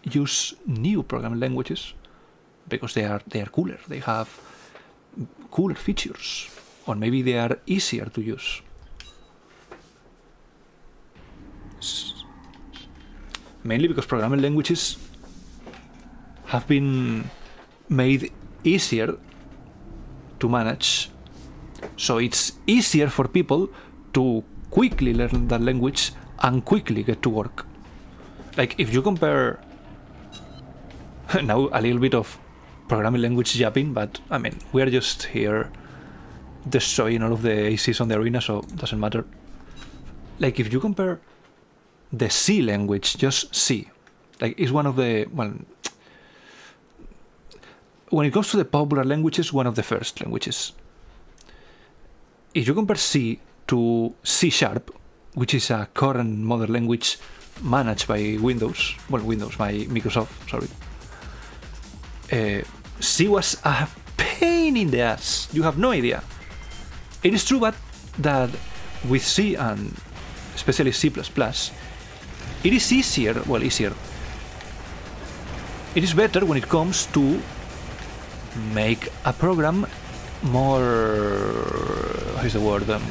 use new programming languages because they are they are cooler. They have cooler features, or maybe they are easier to use. Mainly because programming languages have been made easier to manage. So it's easier for people to quickly learn that language and quickly get to work. Like if you compare *laughs* now a little bit of programming language japping, but I mean we are just here destroying all of the ACs on the arena, so doesn't matter. Like if you compare the C language, just C, like it's one of the well when it comes to the popular languages, one of the first languages. If you compare C to C sharp, which is a current modern language managed by Windows, well, Windows, by Microsoft, sorry. Uh, C was a pain in the ass. You have no idea. It is true, but that with C and especially C++, it is easier, well, easier. It is better when it comes to make a program more how's the word um,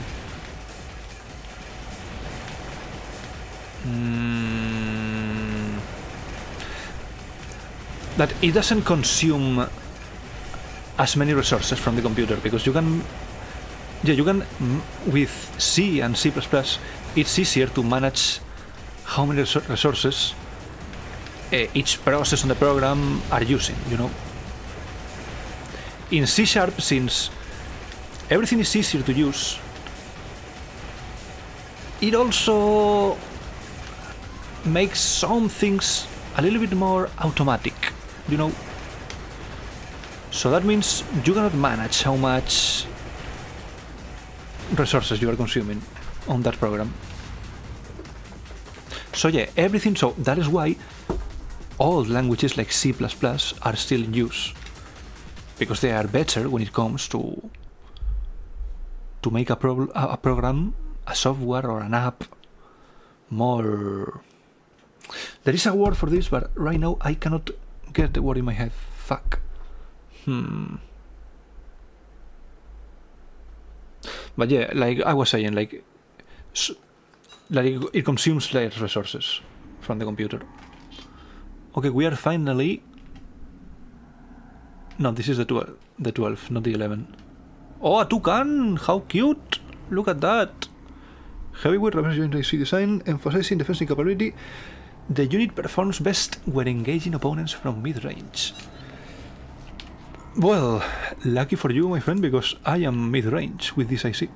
mm, that it doesn't consume as many resources from the computer because you can yeah you can with C and C++ it's easier to manage how many resources uh, each process on the program are using you know? In C Sharp, since everything is easier to use, it also makes some things a little bit more automatic, you know. So that means you cannot manage how much resources you are consuming on that program. So yeah, everything, so that is why all languages like C++ are still in use because they are better when it comes to to make a, pro- a program, a software or an app more. There is a word for this, but right now I cannot get the word in my head. Fuck. Hmm. But yeah, like I was saying, like, so, like it consumes less resources from the computer. Okay, we are finally no, this is the 12, the 12, not the 11. Oh, a toucan! How cute! Look at that! Heavyweight representation AC design, emphasizing defensive capability. The unit performs best when engaging opponents from mid-range. Well, lucky for you, my friend, because I am mid-range with this IC.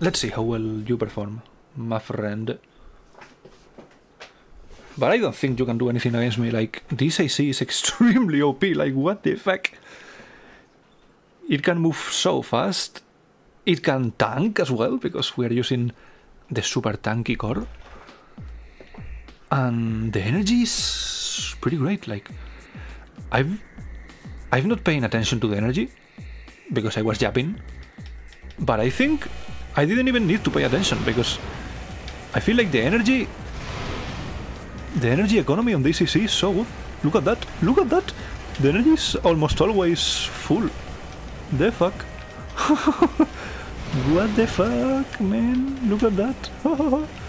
Let's see how well you perform, my friend. But I don't think you can do anything against me. Like, this AC is *laughs* extremely OP. Like, what the fuck? It can move so fast. It can tank as well, because we are using the super tanky core. And the energy is pretty great. Like, I've I've not paying attention to the energy because I was japping. But I think I didn't even need to pay attention because I feel like the energy the energy economy on DCC is so good. Look at that. Look at that. The energy is almost always full. The fuck? *laughs* what the fuck, man? Look at that. *laughs*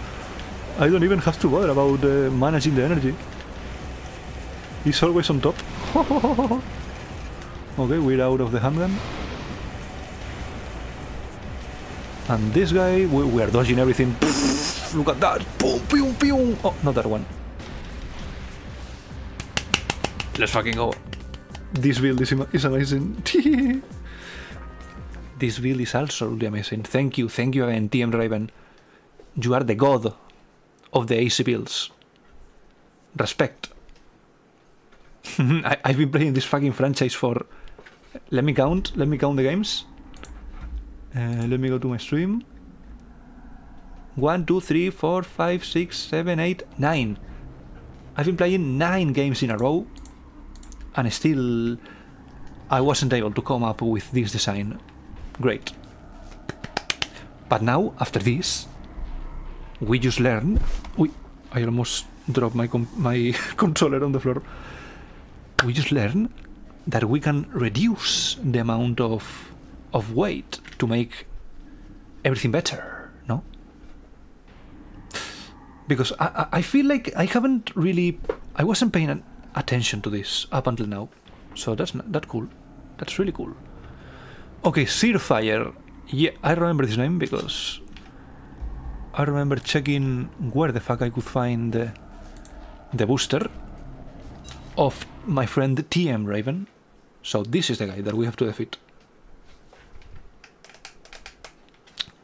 I don't even have to bother about uh, managing the energy. It's always on top. *laughs* okay, we're out of the handgun. And this guy, we, we are dodging everything. *laughs* Look at that! Boom, boom, boom! Oh, not that one. Let's fucking go. This build is, is amazing. *laughs* this build is absolutely amazing. Thank you, thank you again, TM Raven. You are the god of the AC builds. Respect. *laughs* I, I've been playing this fucking franchise for. Let me count. Let me count the games. Uh, let me go to my stream. One, two, three, four, five, six, seven, eight, nine. I've been playing nine games in a row, and still I wasn't able to come up with this design. Great. But now, after this, we just learn. We, I almost dropped my my *laughs* controller on the floor. We just learn that we can reduce the amount of of weight to make everything better. No. Because I, I feel like I haven't really I wasn't paying attention to this up until now, so that's not, that cool. That's really cool. Okay, Searfire. Yeah, I remember this name because I remember checking where the fuck I could find the, the booster of my friend TM Raven. So this is the guy that we have to defeat.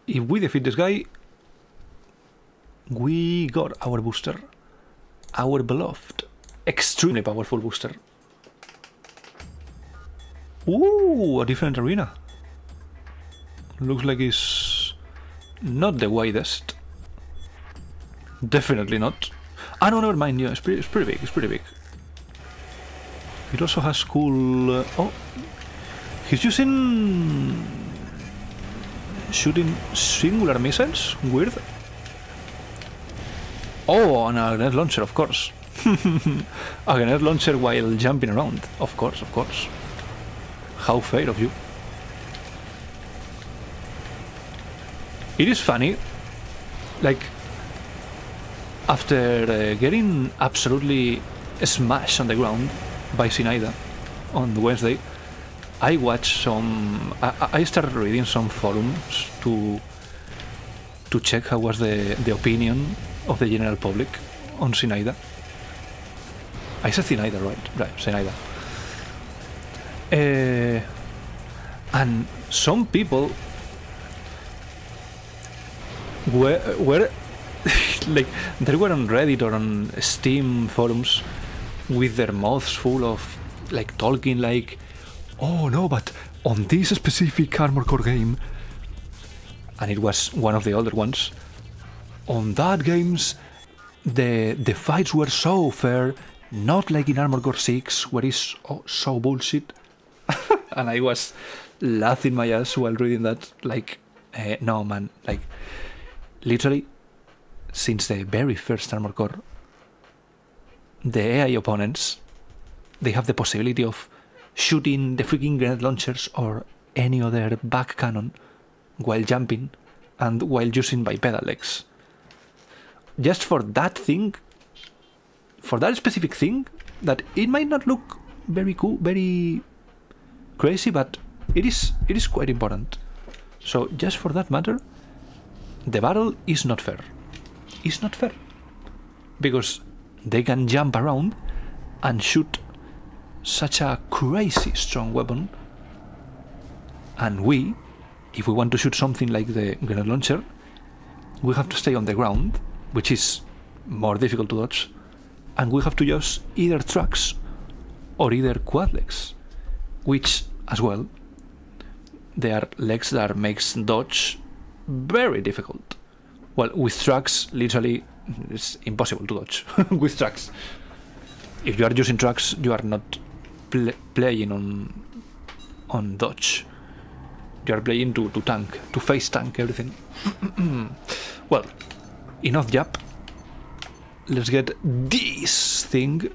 If we defeat this guy, we got our booster. Our beloved, extremely powerful booster. Ooh, a different arena. Looks like it's not the widest. Definitely not. Ah, no, never mind. Yeah, it's pretty, it's pretty big. It's pretty big. It also has cool. Uh, oh, he's using shooting singular missiles. Weird. Oh, and a grenade launcher, of course. *laughs* a grenade launcher while jumping around. Of course, of course. How fair of you. It is funny, like, after uh, getting absolutely smashed on the ground by Zinaida on Wednesday, I watched some. I, I started reading some forums to to check how was the the opinion of the general public on Zinaida. I said Zinaida, right? Right, Zinaida. Uh, and some people were, were *laughs* like they were on Reddit or on Steam forums with their mouths full of like talking like, oh no, but on this specific Armor Core game, and it was one of the older ones. On that games, the the fights were so fair, not like in Armor Core 6, where it's oh, so bullshit. *laughs* and I was laughing my ass while reading that. Like, uh, no man, like literally since the very first Armor Core, the AI opponents they have the possibility of shooting the freaking grenade launchers or any other back cannon while jumping and while using bipedal legs. Just for that thing, for that specific thing, that it might not look very cool, very crazy, but it is it is quite important. So just for that matter, the battle is not fair. It's not fair. Because they can jump around and shoot such a crazy strong weapon. And we, if we want to shoot something like the grenade launcher, we have to stay on the ground, which is more difficult to dodge, and we have to use either trucks or either quad legs, which as well they are legs that makes dodge very difficult. Well, with trucks, literally, it's impossible to dodge *laughs* with trucks. If you are using trucks, you are not pl playing on on dodge. You are playing to, to tank, to face tank everything. *clears throat* well, enough jab. Let's get this thing.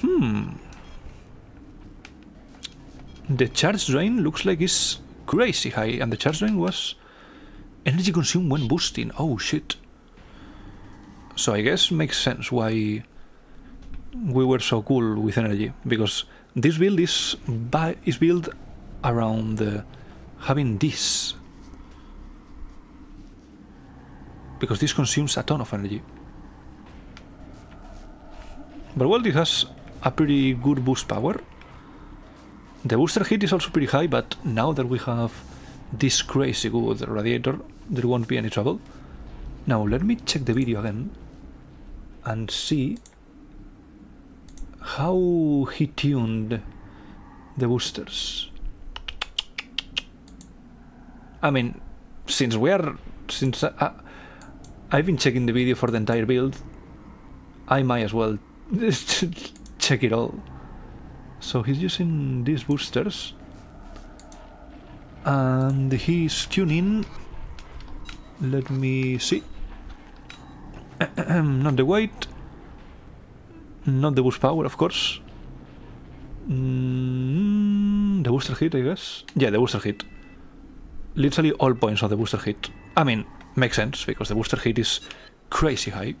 Hmm. The charge drain looks like it's crazy high, and the charge drain was energy consumed when boosting. Oh shit. So I guess makes sense why we were so cool with energy because this build is by, is built around having this because this consumes a ton of energy. But well, this has a pretty good boost power the booster hit is also pretty high, but now that we have this crazy good radiator, there won't be any trouble. Now let me check the video again and see how he tuned the boosters. I mean, since we are, since I, I've been checking the video for the entire build, I might as well *laughs* check it all. So he's using these boosters. And he's tuning. Let me see. not the weight. Not the boost power, of course. Mm, the booster hit, I guess. Yeah, the booster hit. Literally all points of the booster hit. I mean, makes sense because the booster hit is crazy high.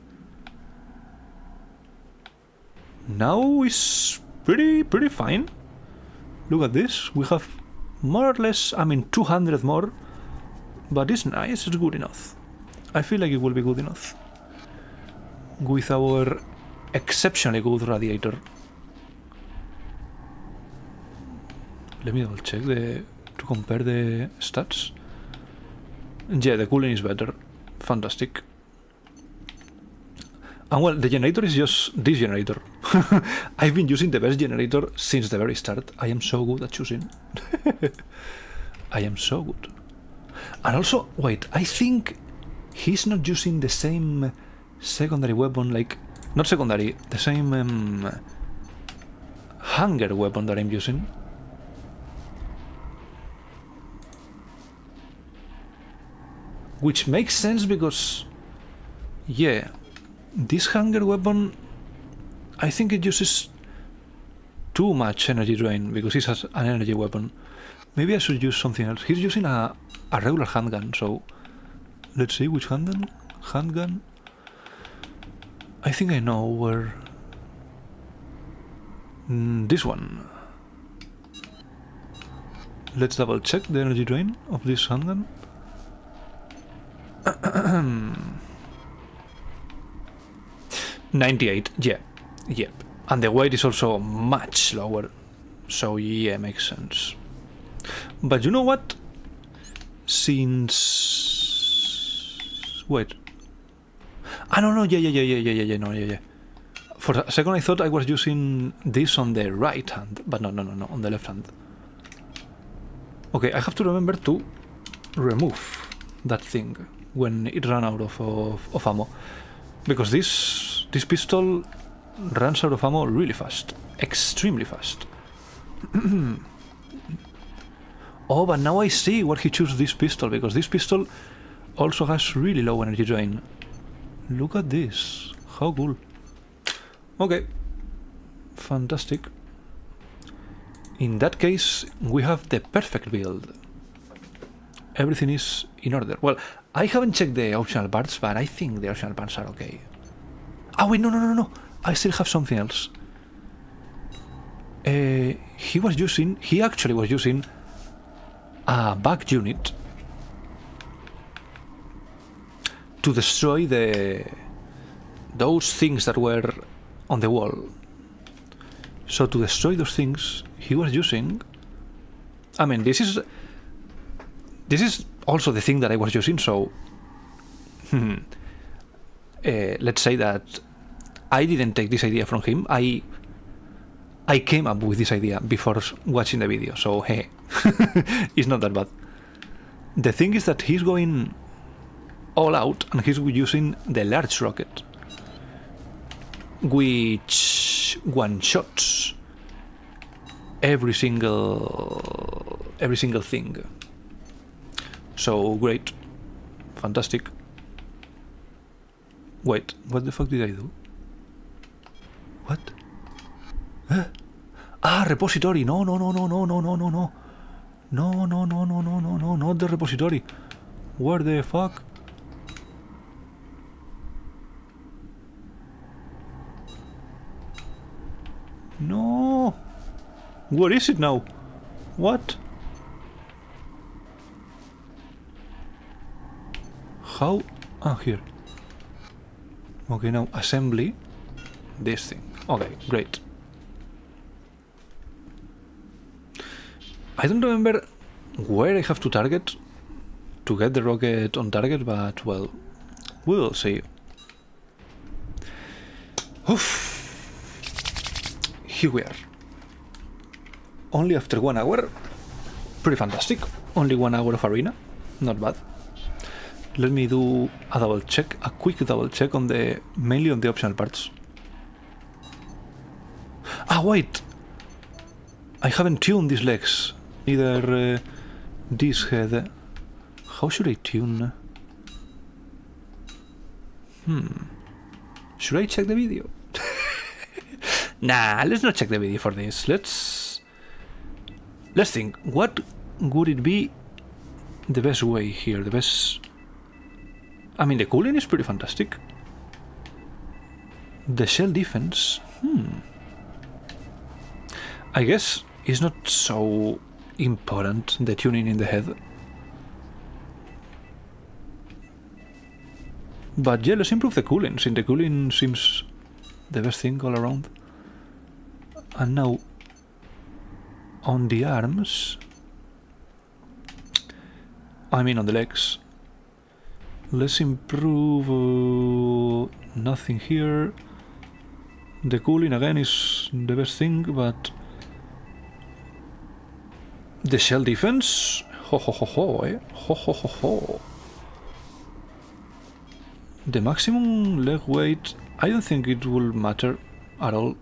Now is pretty pretty fine. Look at this. We have more or less, I mean, 200 more, but it's nice. It's good enough. I feel like it will be good enough with our exceptionally good radiator. Let me double check the to compare the stats. Yeah, the cooling is better. Fantastic. And well, the generator is just this generator. *laughs* I've been using the best generator since the very start. I am so good at choosing. *laughs* I am so good. And also, wait, I think he's not using the same secondary weapon, like, not secondary, the same um, hunger weapon that I'm using. Which makes sense because, yeah, this hunger weapon, I think it uses too much energy drain because it's an energy weapon. Maybe I should use something else. He's using a, a regular handgun, so let's see which handgun. Handgun. I think I know where. Mm, this one. Let's double check the energy drain of this handgun. *clears throat* 98, yeah, yep. And the weight is also much lower, so yeah, makes sense. But you know what? Since... Wait. Ah, no, no, yeah, yeah, yeah, yeah, yeah, yeah, no, yeah, yeah. For a second I thought I was using this on the right hand, but no, no, no, no, on the left hand. Okay, I have to remember to remove that thing when it ran out of, of, of ammo. Because this this pistol runs out of ammo really fast. Extremely fast. *clears throat* oh, but now I see why he chose this pistol, because this pistol also has really low energy drain. Look at this. How cool. Okay. Fantastic. In that case, we have the perfect build. Everything is in order. Well, I haven't checked the optional parts, but I think the optional parts are okay. Oh wait, no, no, no, no. I still have something else. Uh, he was using, he actually was using a back unit to destroy the those things that were on the wall. So to destroy those things, he was using. I mean, this is this is also the thing that I was using, so uh, let's say that I didn't take this idea from him. I I came up with this idea before watching the video, so hey, *laughs* it's not that bad. The thing is that he's going all out and he's using the large rocket, which one shots every single every single thing. So great. Fantastic. Wait, what the fuck did I do? What? Huh? Ah, repository. No, no, no, no, no, no, no, no, no. No, no, no, no, no, no, no, not the repository. Where the fuck? No. Where is it now? What? How? Ah, here. Okay, now assembly this thing. Okay, great. I don't remember where I have to target to get the rocket on target, but well, we will see. Oof. Here we are. Only after one hour. Pretty fantastic. Only one hour of arena. Not bad let me do a double check, a quick double check on the mainly on the optional parts. Ah wait! I haven't tuned these legs. Neither uh, this head. How should I tune? Hmm. Should I check the video? *laughs* nah, let's not check the video for this. Let's let's think. What would it be the best way here? The best. I mean, the cooling is pretty fantastic. The shell defense. Hmm. I guess it's not so important the tuning in the head. But yeah, let's improve the cooling, since the cooling seems the best thing all around. And now, on the arms, I mean on the legs, let's improve uh, nothing here. The cooling again is the best thing, but the shell defense, ho ho ho ho, eh? Ho ho ho ho. The maximum leg weight, I don't think it will matter at all.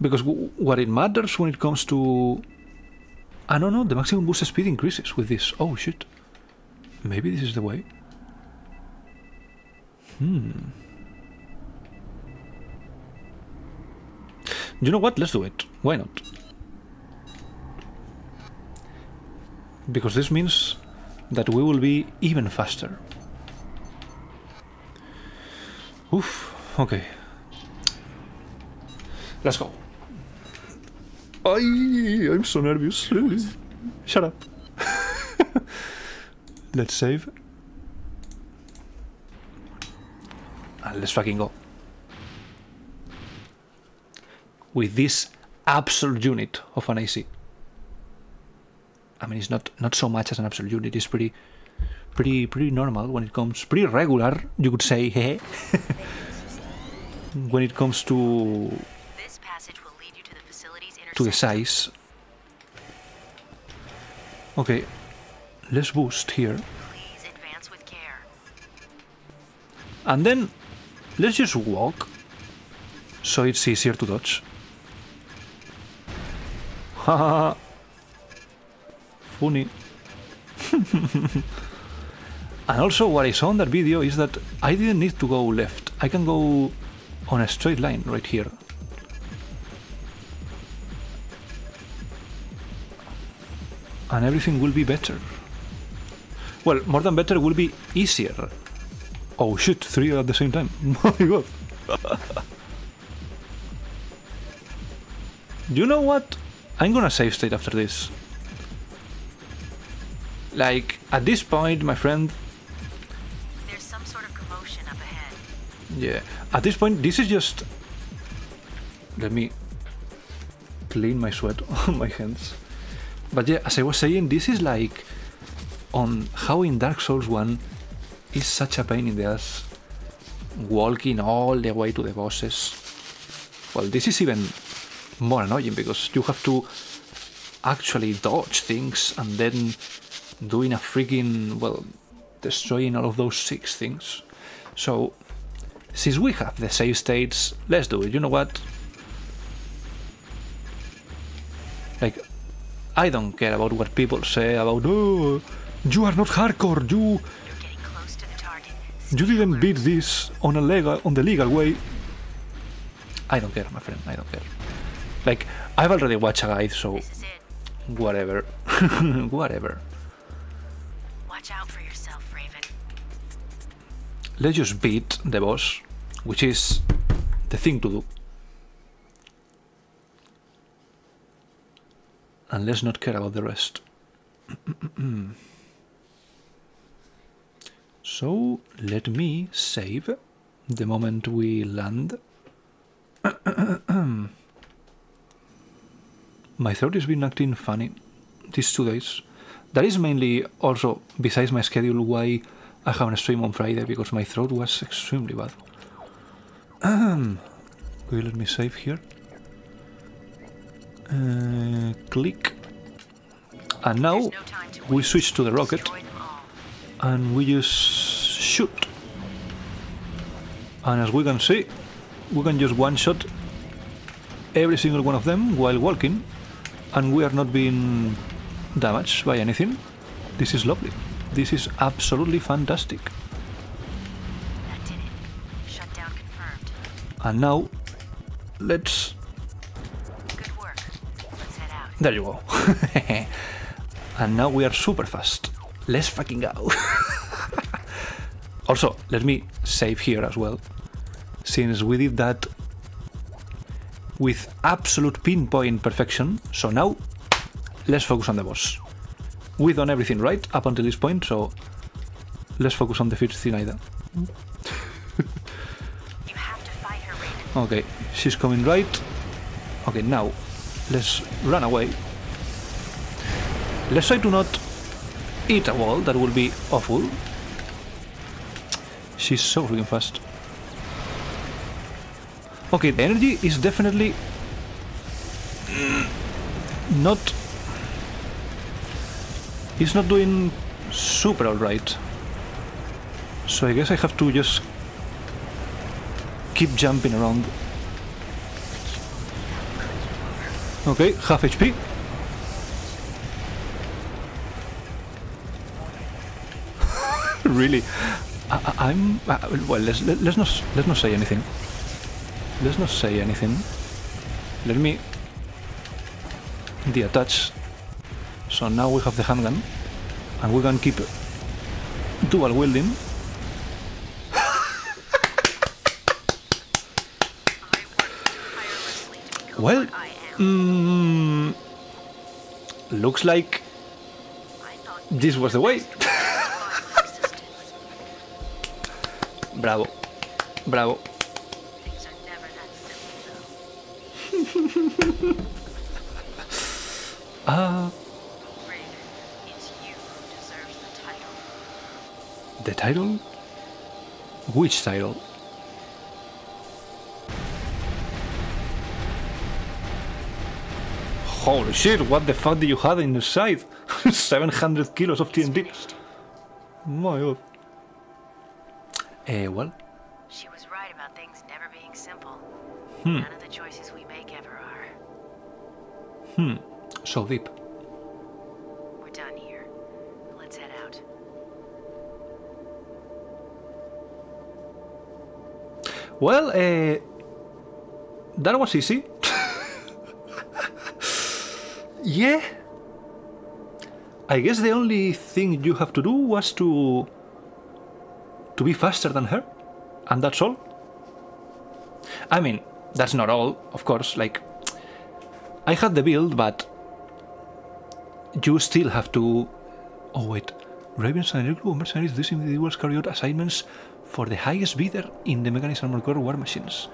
Because what it matters when it comes to... I don't know, the maximum boost speed increases with this. Oh shit. Maybe this is the way. Hmm. You know what? Let's do it. Why not? because this means that we will be even faster. Oof, okay. Let's go. I, I'm so nervous. Shut up. *laughs* let's save. And let's fucking go. With this absolute unit of an AC. I mean, it's not not so much as an absolute unit. It's pretty, pretty, pretty normal when it comes. Pretty regular, you could say. *laughs* Hey. when it comes to This passage will lead you to the facility's to the size. Okay, let's boost here, Please advance with care. and then let's just walk, so it's easier to dodge. *laughs* Funny. *laughs* and also, what I saw in that video is that I didn't need to go left. I can go on a straight line right here. And everything will be better. Well, more than better, will be easier. Oh shit, three at the same time. *laughs* My god. you know what? I'm gonna save state after this. Like, at this point, my friend, There's some sort of commotion up ahead. yeah, at this point, this is just. Let me clean my sweat *laughs* on my hands. But yeah, as I was saying, this is like on how in Dark Souls 1 is such a pain in the ass walking all the way to the bosses. Well, this is even more annoying because you have to actually dodge things and then doing a freaking, well, destroying all of those six things. So, since we have the save states, let's do it. You know what? Like, I don't care about what people say about, oh, you are not hardcore, you You're getting close to the target. you didn't beat this on a legal on the legal way. I don't care, my friend. I don't care. Like I've already watched a guide, so This is it. whatever, *laughs* whatever. Watch out for yourself, Raven. Let's just beat the boss, which is the thing to do. And let's not care about the rest. *clears throat* so let me save the moment we land. *clears throat* My throat has been acting funny these two days. That is mainly also, besides my schedule, why I haven't streamed on Friday, because my throat was extremely bad. Um, will you let me save here? Uh, click. And now no we switch to the rocket Destroy them all. and we just shoot. And as we can see, we can just one-shot every single one of them while walking, and we are not being damaged by anything. This is lovely. This is absolutely fantastic. That did it. Shutdown confirmed. And now, let's... Good work. Let's head out. There you go. *laughs* and now we are super fast. Let's fucking go. *laughs* also, let me save here as well. Since we did that with absolute pinpoint perfection, so now let's focus on the boss. We've done everything right up until this point, so let's focus on the first thing either. You have to fight her, Raven. Okay, she's coming right. Okay, now let's run away. Let's try to not eat a wall, that will be awful. She's so freaking fast. Okay, the energy is definitely not. It's not doing super alright. So I guess I have to just keep jumping around. Okay, half HP. *laughs* really, I, I'm uh, well. Let's let, let's not let's not say anything. Let's not say anything. Let me deattach. So now we have the handgun, and we can keep dual wielding. Well, mm, looks like this was the way. *laughs* Bravo, bravo. Simple, though. Ah, Raven, it's you who deserves the title. the title? Which title? Holy shit, what the fuck did you have in the side? *laughs* 700 kilos of TNT. My god. Eh, well, She was right about things never being simple. Hmm. Are. so deep. We're done here. Let's head out. Well, uh, that was easy. *laughs* yeah. I guess the only thing you have to do was to to be faster than her, and that's all. I mean, that's not all, of course. Like, I had the build, but you still have to. Oh wait, Ravens and Irklu mercenaries. These individuals carry out assignments for the highest bidder in the Mechanized Core war machines.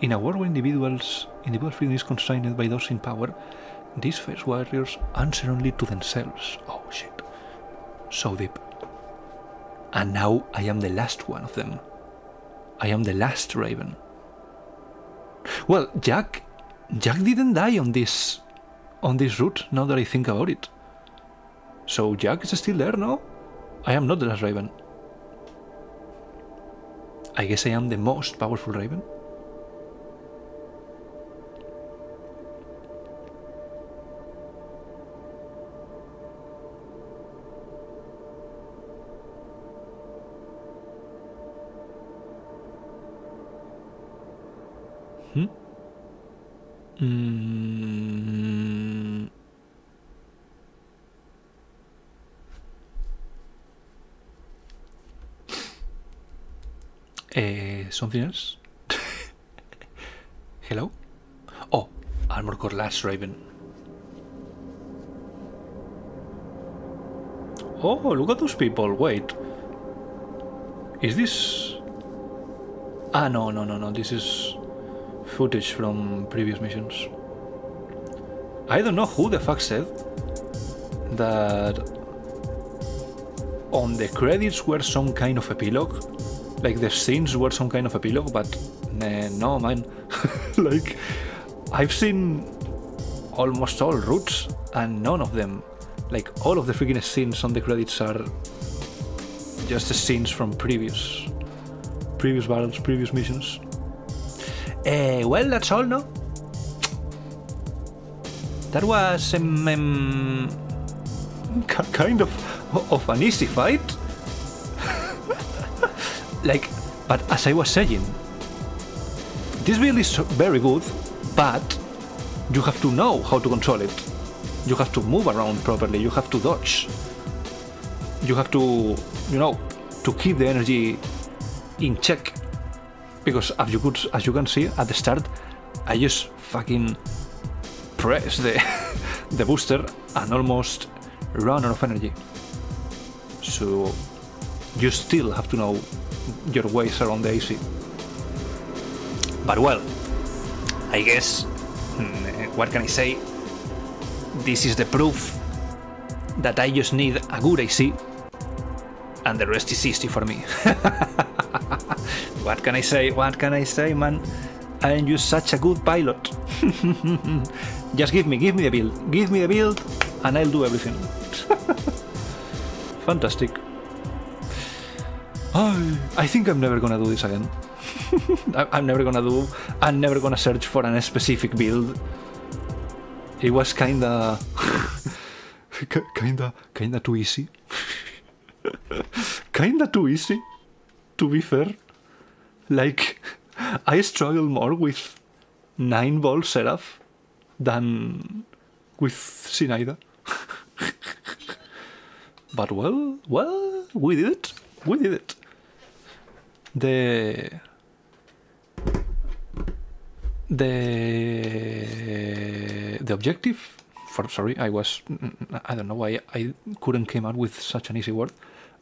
In a war where individuals individual freedom is constrained by those in power, these first warriors answer only to themselves. Oh shit. So deep. And now I am the last one of them. I am the last Raven. Well, Jack Jack didn't die on this on this route now that I think about it. So Jack is still there, no? I am not the last Raven. I guess I am the most powerful Raven. Mm. Eh, something *laughs* else? Hello? Oh, Armor Core Last Raven. Oh, look at those people. Wait. Is this. Ah, no, no, no, no. This is footage from previous missions. I don't know who the fuck said that on the credits were some kind of epilogue. Like the scenes were some kind of epilogue, but nah, no, man. *laughs* like, I've seen almost all routes, and none of them, like, all of the freaking scenes on the credits are just the scenes from previous previous battles, previous missions. Eh, well, that's all, no? That was um, um, *laughs* kind of of an easy fight. *laughs* like, but as I was saying, this build is very good, but you have to know how to control it. You have to move around properly. You have to dodge. You have to, you know, to keep the energy in check. Because as you could, as you can see at the start, I just fucking press the *laughs* the booster and almost run out of energy. So you still have to know your ways around the AC. But well, I guess mm, what can I say? This is the proof that I just need a good AC and the rest is easy for me. *laughs* what can I say? What can I say, man? Am just such a good pilot. *laughs* just give me, give me the build. Give me the build and I'll do everything. *laughs* Fantastic. I, I think I'm never gonna do this again. *laughs* I'm never gonna do. I'm never gonna search for a specific build. It was kinda, kinda, kinda too easy. kinda too easy, to be fair. Like, I struggle more with nine ball Seraph than with Zinaida. *laughs* but well, well, we did it. We did it. The the the objective for sorry I was I don't know why I couldn't came out with such an easy word.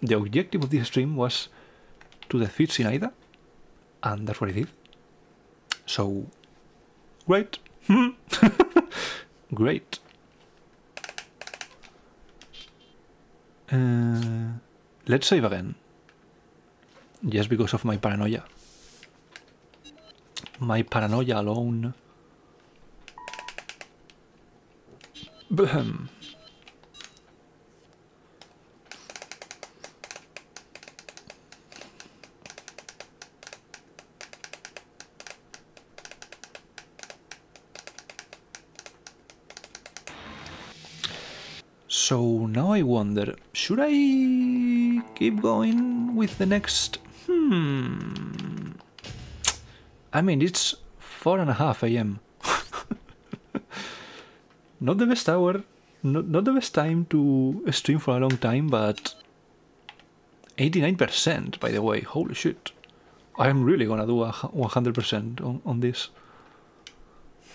The objective of this stream was to defeat Zinaida, and that's what I did. So great, *laughs* great. Uh, let's save again. Just because of my paranoia. My paranoia alone. Ahem. So now I wonder, should I keep going with the next? Hmm. I mean, it's four and a half a.m. *laughs* not the best hour, not, not the best time to stream for a long time, but 89% by the way. Holy shit. I'm really gonna do a 100% on, on this.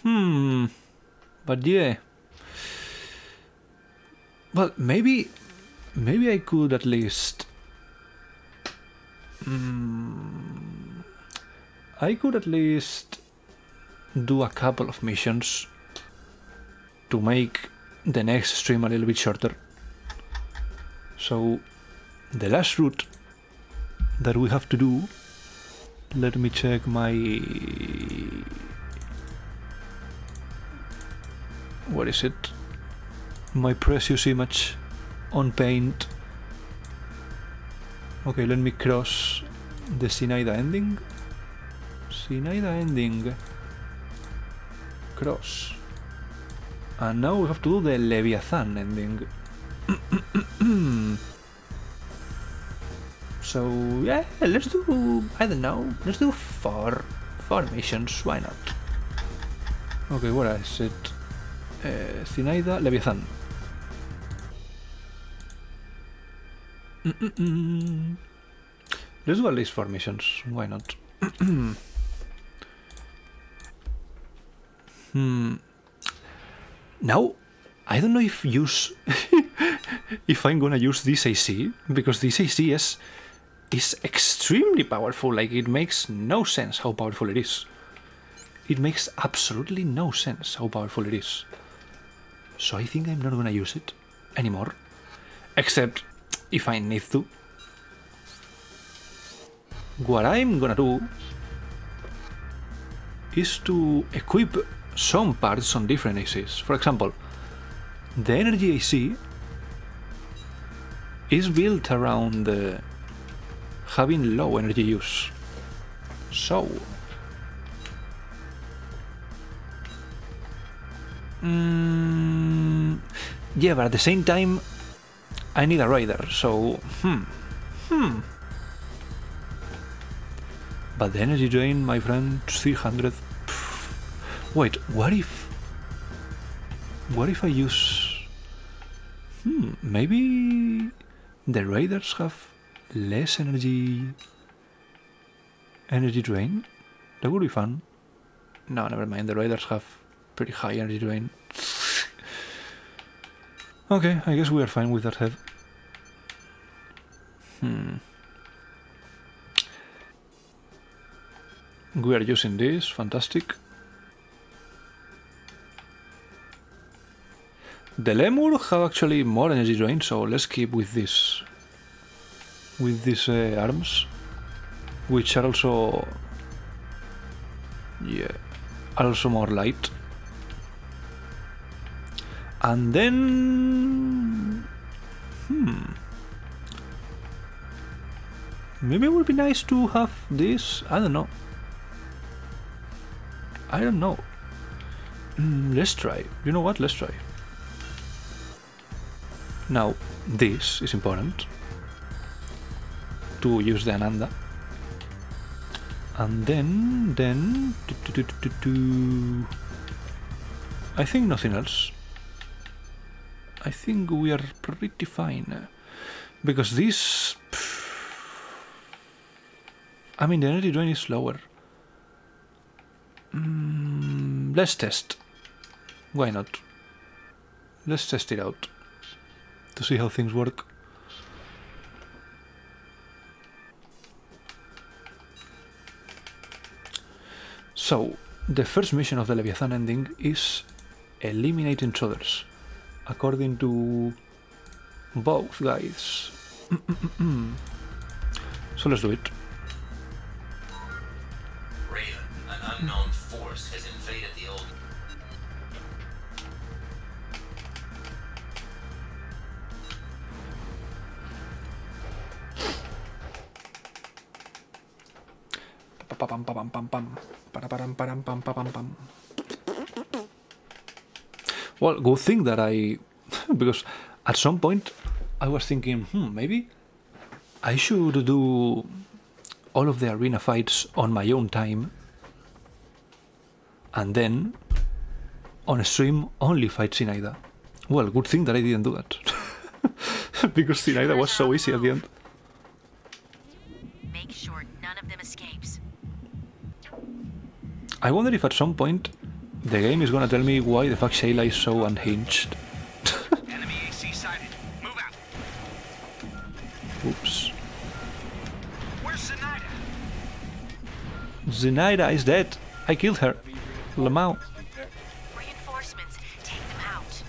Hmm. But yeah. Well, maybe, maybe I could at least. Mm, I could at least do a couple of missions to make the next stream a little bit shorter. So, the last route that we have to do. Let me check my. What is it? My precious image on paint. Okay, let me cross the Zinaida ending. Zinaida ending. Cross. And now we have to do the Leviathan ending. *clears throat* so yeah, let's do I don't know, let's do four four missions, why not? Okay, where is it? Uh, Zinaida, Leviathan. Let's do at least four missions. Why not? *clears throat* hmm. Now, I don't know if use *laughs* if I'm gonna use this AC because this AC is is extremely powerful. Like it makes no sense how powerful it is. It makes absolutely no sense how powerful it is. So I think I'm not gonna use it anymore. Except if I need to. What I'm gonna do is to equip some parts on different ACs. For example, the energy AC is built around uh, having low energy use. So. Mm, yeah, but at the same time, I need a radar, so. Hmm. Hmm. But the energy drain, my friend, 300. Pff. Wait, what if. What if I use. Hmm, maybe. The radars have less energy. Energy drain? That would be fun. No, never mind. The radars have pretty high energy drain. Okay, I guess we are fine with that head. Hmm. We are using this, fantastic. The lemur have actually more energy drain, so let's keep with this. With these uh, arms, which are also, yeah, also more light. And then, hmm, maybe it would be nice to have this. I don't know. I don't know. Mm, let's try. You know what? Let's try. Now, this is important to use the Ananda. And then, then, I think nothing else. I think we are pretty fine. Because this... I mean, the energy drain is lower. Mm, let's test. Why not? Let's test it out to see how things work. So, the first mission of the Leviathan ending is eliminate intruders, according to both guys. *clears throat* so let's do it. Raven, an unknown force has invaded the old. Pa-pam, pa-pam, pam, pam. Pa-ra-pa-ram, pa-ram, pam, pa-pam, pam. Well, good thing that I. *laughs* because at some point I was thinking, hmm, maybe I should do all of the arena fights on my own time and then on a stream only fight Zinaida. Well, good thing that I didn't do that. *laughs* because Zinaida was so easy at the end. Make sure none of them escapes. I wonder if at some point the game is gonna tell me why the fuck Shayla is so unhinged. Enemy AC sighted. Move out. Oops. Where's Zinaida? Zinaida is dead. I killed her. Lamau. Reinforcements, take them out.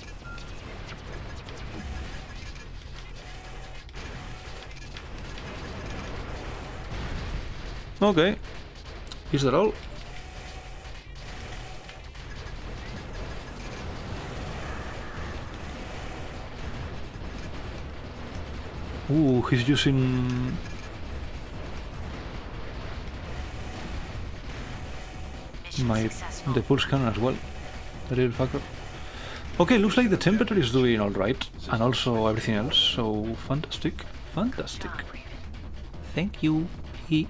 Okay. Is that all? Ooh, he's using my the pulse cannon as well. The fucker. Okay, looks like the temperature is doing alright, and also everything else, so fantastic. Fantastic. Thank you. He.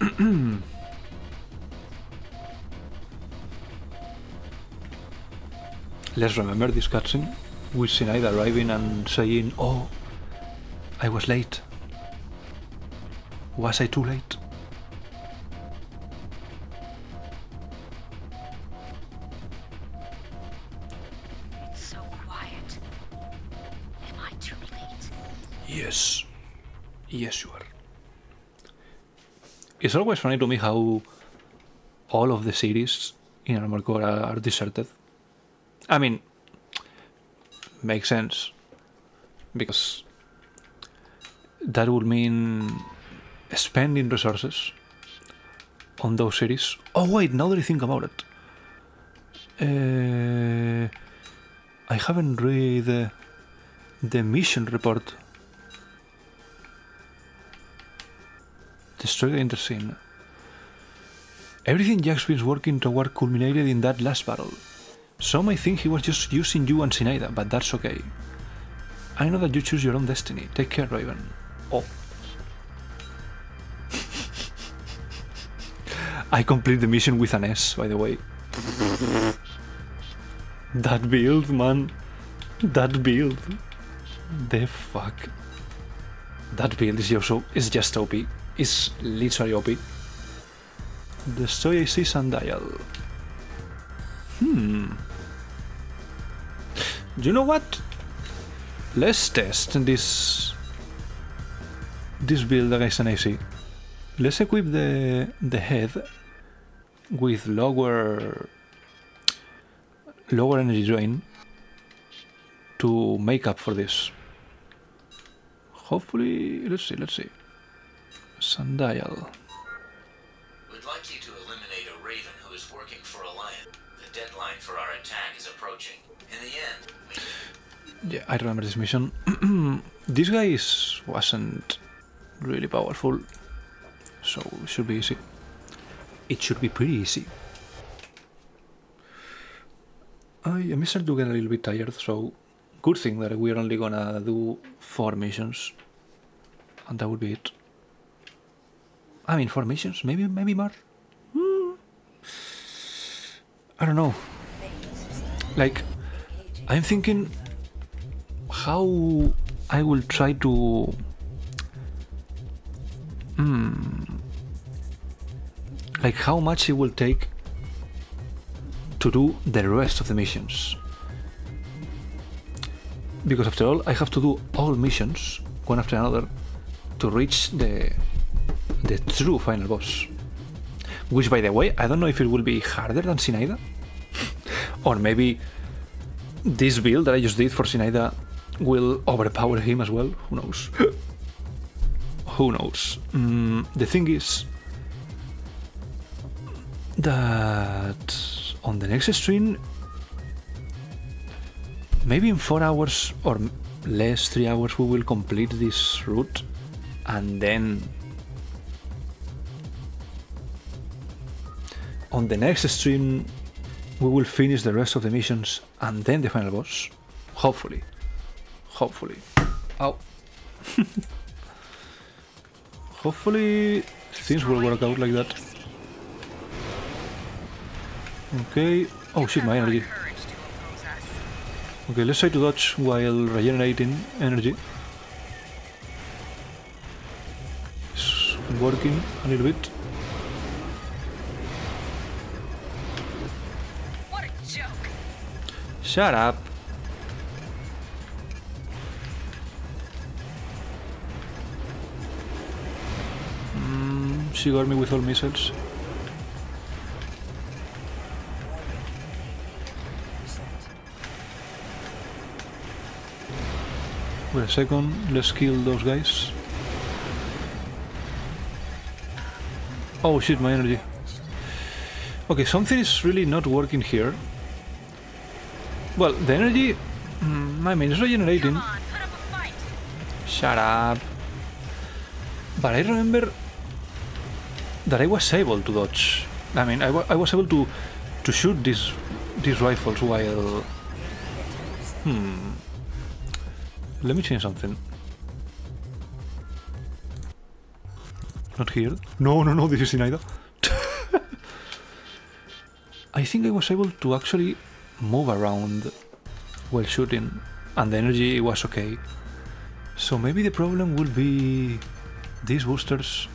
*coughs* Let's remember this cutscene with Zinaida arriving and saying, Oh, I was late. Was I too late? It's so quiet. Am I too late? Yes. Yes, you are. It's always funny to me how all of the cities in Armored Core are deserted. I mean, makes sense. Because that would mean spending resources on those cities. Oh, wait, now that I think about it. Uh, I haven't read the, the mission report Destroy the interscene. Everything Jack's been working toward culminated in that last battle. Some may think he was just using you and Zinaida, but that's okay. I know that you choose your own destiny. Take care, Raven. Oh. *laughs* I complete the mission with an S, by the way. that build, man. That build. The fuck. That build is just, is just OP. It's literally OP. Destroy AC Sundial. Hmm. You know what? Let's test this this build against an AC. Let's equip the the head with lower lower energy drain to make up for this. Hopefully, let's see, let's see. Sundial. We'd like you Yeah, I remember this mission. this guy is, wasn't really powerful, so it should be easy. It should be pretty easy. I am starting to get a little bit tired, so good thing that we're only gonna do four missions, and that would be it. I mean, four missions, maybe, maybe more. Hmm. I don't know. Like, I'm thinking how I will try to. Hmm. Like how much it will take to do the rest of the missions. Because after all, I have to do all missions one after another to reach the the true final boss. Which, by the way, I don't know if it will be harder than Zinaida, *laughs* or maybe this build that I just did for Zinaida will overpower him as well. Who knows? *laughs* Who knows? Mm, the thing is that on the next stream, maybe in four hours or less, three hours, we will complete this route and then on the next stream we will finish the rest of the missions and then the final boss. Hopefully. Hopefully. Ow. Oh. *laughs* Hopefully things will work out like that. Okay. Oh shit, my energy. Courage to oppose us. Okay, let's try to dodge while regenerating energy. It's working a little bit. What a joke! Shut up. She got me with all missiles. Wait a second, let's kill those guys. Oh shit, my energy. Okay, something is really not working here. Well, the energy. mm, I mean, it's regenerating. On, put up a fight! Shut up. But I remember that I was able to dodge. I mean, I, wa- I was able to to shoot these these rifles while. Hmm. Let me change something. Not here. No, no, no. This is Zinaida. *laughs* I think I was able to actually move around while shooting, and the energy was okay. So maybe the problem will be these boosters.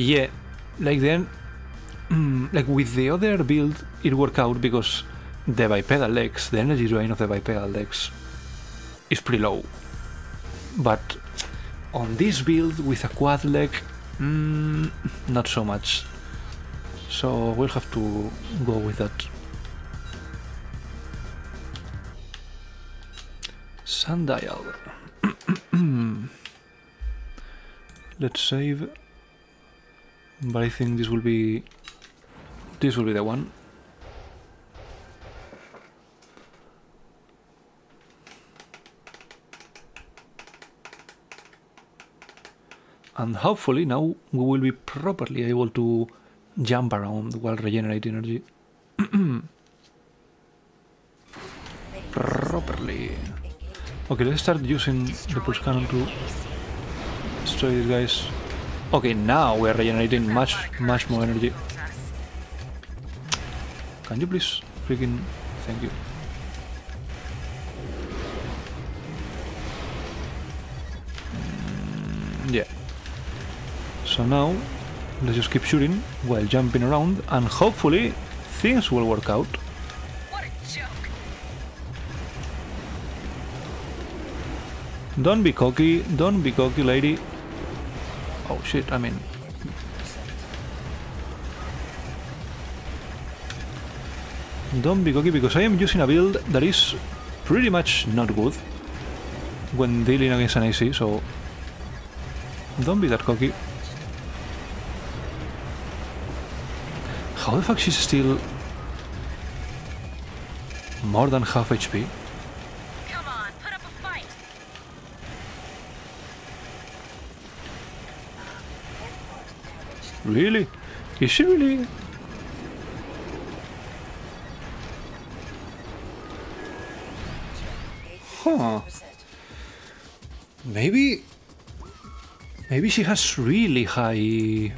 Yeah, like then, mm, like with the other build, it worked out because the bipedal legs, the energy drain of the bipedal legs, is pretty low. But on this build with a quad leg, mm, not so much. So we'll have to go with that. Sundial. *clears throat* Let's save. But I think this will be... This will be the one. And hopefully now we will be properly able to jump around while regenerating energy. *clears throat* properly. Okay, let's start using the pulse cannon to destroy these guys. Okay, now we are regenerating much, much more energy. Can you please freaking... Thank you. Mm, Yeah. So now, let's just keep shooting while jumping around and hopefully things will work out. What a joke. Don't be cocky, don't be cocky, lady. Oh shit, I mean. Don't be cocky because I am using a build that is pretty much not good when dealing against an AC, so don't be that cocky. How the fuck she's still more than half HP? Come on, put up a fight. Really? Is she really? Huh. Maybe. Maybe she has really high.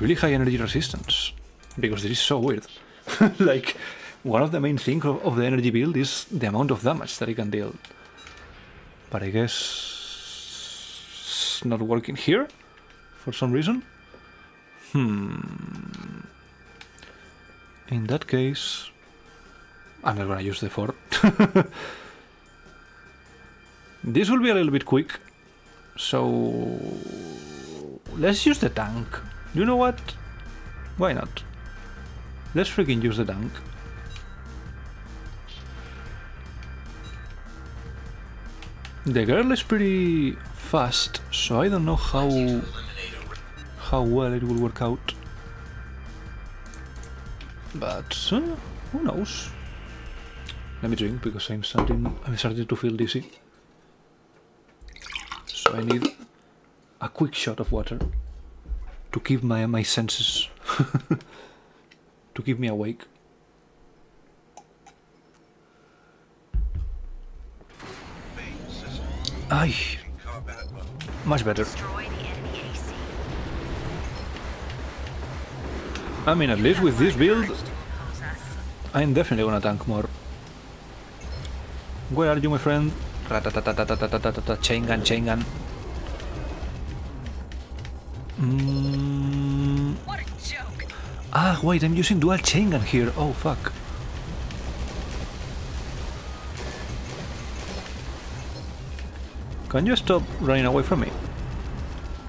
Really high energy resistance. Because this is so weird. *laughs* like, one of the main things of, of the energy build is the amount of damage that it can deal. But I guess. It's not working here? For some reason? Hmm. In that case, I'm not gonna use the four. *laughs* this will be a little bit quick, so let's use the tank. You know what? Why not? Let's freaking use the tank. The girl is pretty fast, so I don't know how how well it will work out. But uh, who knows? Let me drink because I'm starting I'm starting to feel dizzy. So I need a quick shot of water to keep my my senses *laughs* to keep me awake. Aye, much better. I mean, at least with this build, I'm definitely gonna tank more. Where are you, my friend? Chain gun, chain gun. Mm. Ah, wait, I'm using dual chain gun here. Oh, fuck. Can you stop running away from me?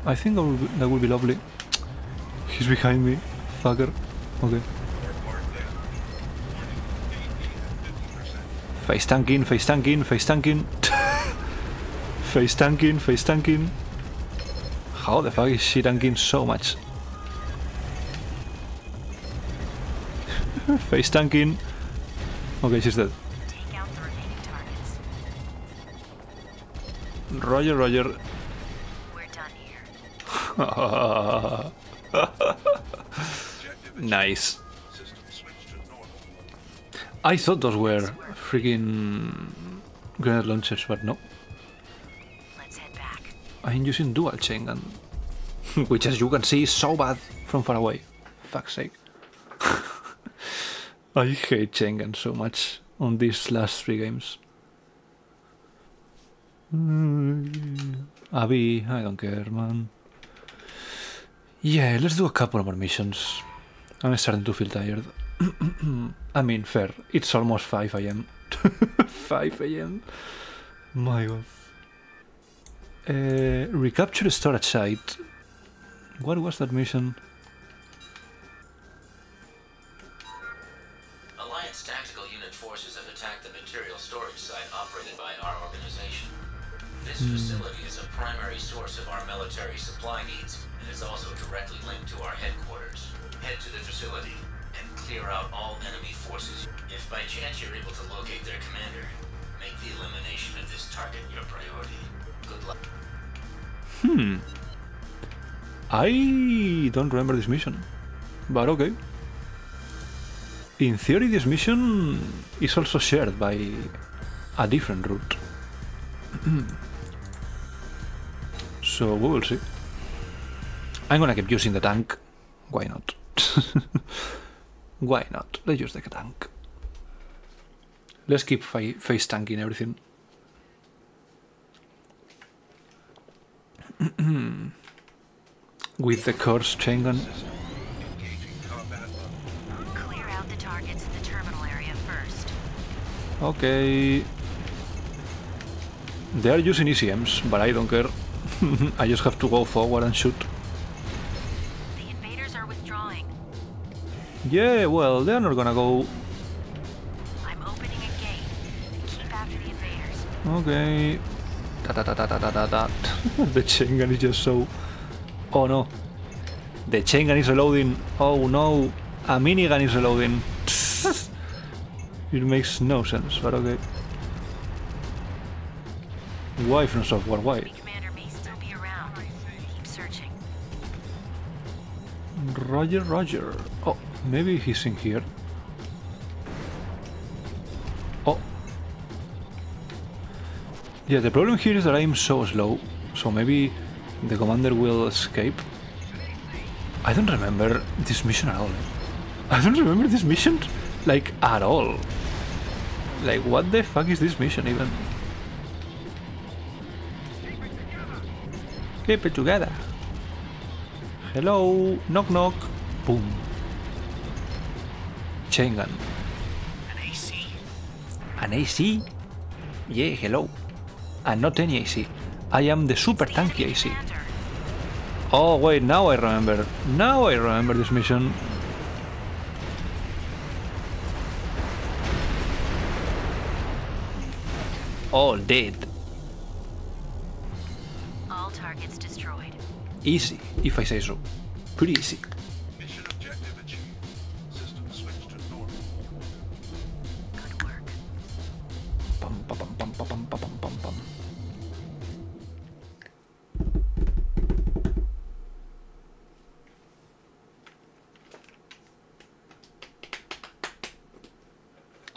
I think that would be, that would be lovely. He's behind me. Okay. Face tank in, face tank in, face tank *laughs* in. face tank in, face tank in. How the fuck is she tanking so much? *laughs* face tanking. Okay, she's dead. Roger, Roger. We're done here. *laughs* nice. I thought those were freaking grenade launchers, but no. Let's head back. I'm using dual chain gun, *laughs* which as you can see is so bad from far away. Fuck's sake. *laughs* I hate chain gun so much on these last three games. Mm, Abby, I don't care, man. Yeah, let's do a couple more missions. I'm starting to feel tired. *clears throat* I mean, fair. It's almost 5 am. *laughs* 5 am? My god. Uh, recapture the storage site. What was that mission? Alliance tactical unit forces have attacked the material storage site operated by our organization. This facility is a primary source of our military supply needs and is also directly linked to our headquarters. Head to the facility and clear out all enemy forces. If by chance you're able to locate their commander, make the elimination of this target your priority. Good luck. Hmm. I don't remember this mission, but okay. In theory, this mission is also shared by a different route. *clears throat* so we will see. I'm gonna keep using the tank. Why not? *laughs* Why not? Let's use the tank. Let's keep fa- face tanking everything. *clears throat* With the course chain gun. Clear out the targets in the terminal area first. Okay. They are using ECMs, but I don't care. *laughs* I just have to go forward and shoot. Yeah, well, they're not gonna go. I'm opening a gate. Keep after the invaders. Okay. Da da da da da da da da. *laughs* the chain gun is just so. Oh no. The chain gun is reloading. Oh no. A minigun is reloading. *laughs* it makes no sense, but okay. Why FromSoftware? Why? The commander may still be around. Keep searching. Roger, Roger. Maybe he's in here. Oh. Yeah, the problem here is that I'm so slow, so maybe the commander will escape. I don't remember this mission at all. *laughs* I don't remember this mission, like, at all. Like, what the fuck is this mission even? Keep it together. Hello, knock knock. Boom. Chain gun. An AC? An AC? Yeah, hello. Ah, and not any AC. I am the super tanky AC. Oh wait, now I remember. Now I remember this mission. All dead. All targets destroyed. Easy, if I say so. Pretty easy.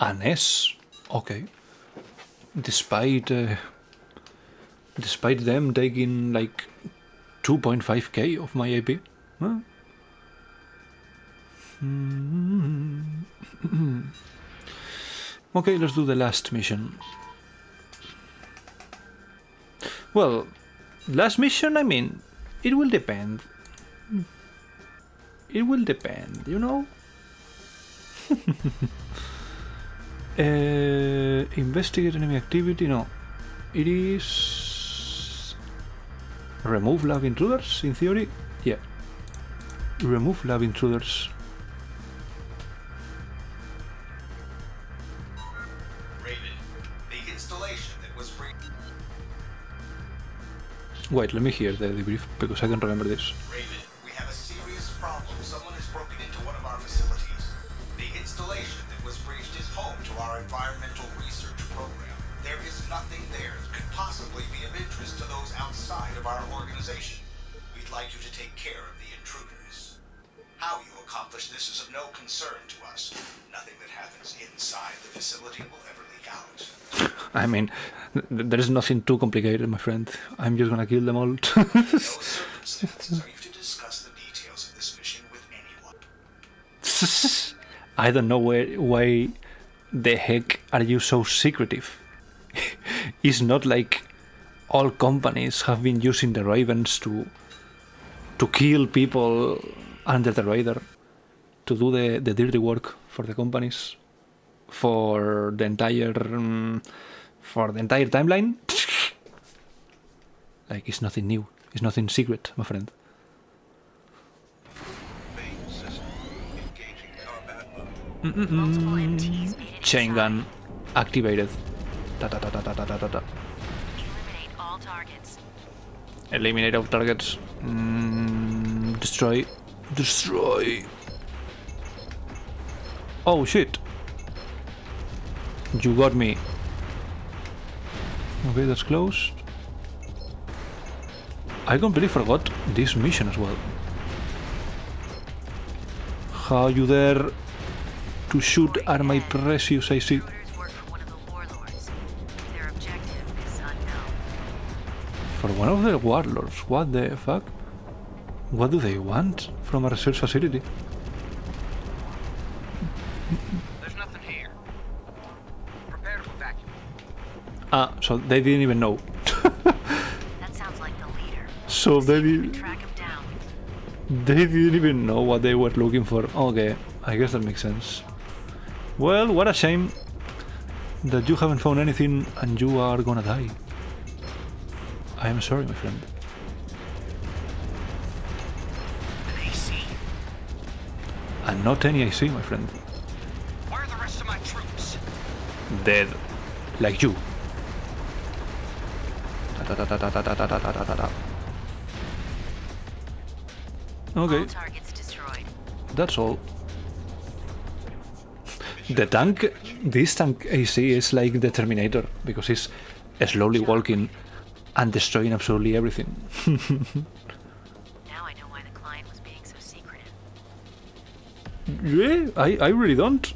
An S. Okay. Despite uh, despite them taking like 2.5k of my AP. Huh? *clears throat* Okay, let's do the last mission. Well, last mission, I mean, it will depend. It will depend, you know? *laughs* uh, investigate enemy activity, no. It is. Remove lab intruders, in theory? Yeah. Remove lab intruders. Raven, the installation that was pre- Wait, let me hear the debrief because I don't remember this. Take care of the intruders. How you accomplish this is of no concern to us. Nothing that happens inside the facility will ever leak out. *laughs* I mean, th- there is nothing too complicated, my friend. I'm just gonna kill them all. *laughs* No circumstances are you to discuss the details of this mission with anyone. *laughs* I don't know where, why the heck are you so secretive? it's not like all companies have been using the ravens to to kill people under the radar, to do the, the dirty work for the companies, for the entire um, for the entire timeline. *laughs* like it's nothing new. It's nothing secret, my friend. Main system engaging combat mode. Multiple MTs made it Chain gun activated. Da, da, da, Eliminate all targets. Mm, destroy. Destroy. Oh shit. You got me. Okay, that's closed. I completely forgot this mission as well. How you dare to shoot at my precious AC? Orders one of the warlords, what the fuck? What do they want from a research facility? There's nothing here. Prepare to evacuate. Ah, so they didn't even know. *laughs* That sounds like the leader. so they did, track him down. they didn't even know what they were looking for. Okay, I guess that makes sense. Well, what a shame that you haven't found anything and you are gonna die. I am sorry, my friend. AC. And not any AC, my friend. Where are the rest of my troops? Dead. Like you. Da, da, da, okay. That's all. The tank, this tank AC is like the Terminator because it's slowly walking and destroying absolutely everything. Now I know why the client was being so secretive. yeah, I, I really don't.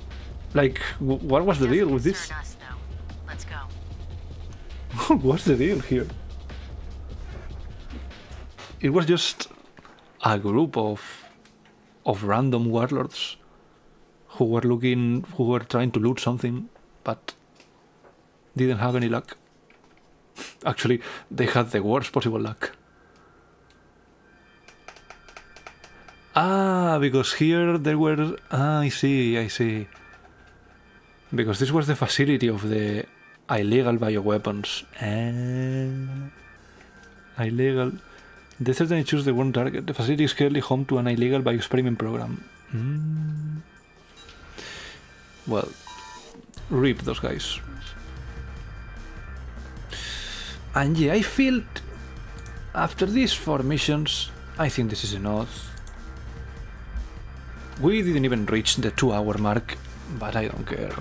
Like, w- what was the deal with this? us. Let's go. *laughs* What's the deal here? It was just a group of of random warlords who were looking who were trying to loot something but didn't have any luck. Actually, they had the worst possible luck. Ah, because here there were ah, I see, I see. Because this was the facility of the illegal bioweapons. Uh, illegal. They certainly choose the wrong target. The facility is currently home to an illegal bioexperiment program. Mm. Well, rip those guys. And yeah, I feel after these four missions, I think this is enough. We didn't even reach the two hour mark, but I don't care.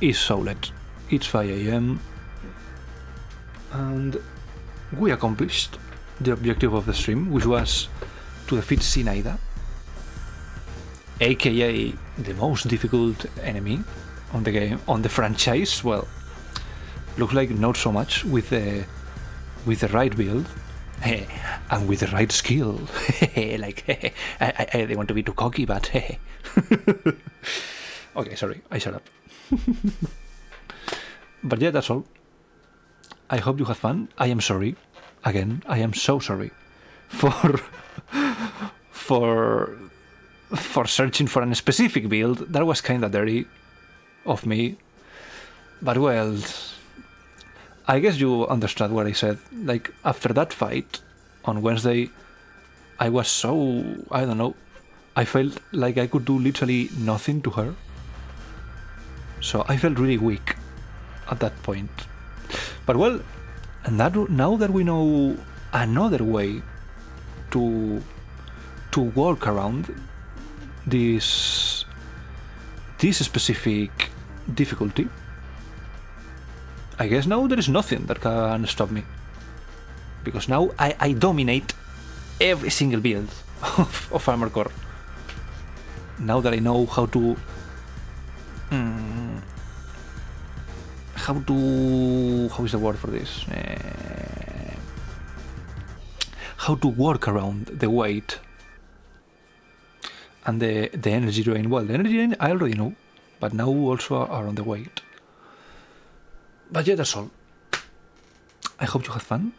It's so late. It's 5 am. And we accomplished the objective of the stream, which was to defeat Zinaida, aka the most difficult enemy on the game, on the franchise. Well, looks like not so much with the with the right build eh, and with the right skill. *laughs* like I, I, I they want to be too cocky, but eh. *laughs* okay, sorry, I shut up. *laughs* but yeah, that's all. I hope you had fun. I am sorry. Again, I am so sorry for for for searching for a specific build. That was kinda dirty of me. But well, I guess you understand what I said. Like after that fight on Wednesday, I was so I don't know. I felt like I could do literally nothing to her. So I felt really weak at that point. But well, and that now that we know another way to to work around this this specific difficulty, I guess now there is nothing that can stop me. Because now I, I dominate every single build of, of Armor Core. Now that I know how to mm, how to how is the word for this Eh, how to work around the weight and the the energy drain well the energy drain i already know but now also are on the weight but yeah that's all. I hope you had fun.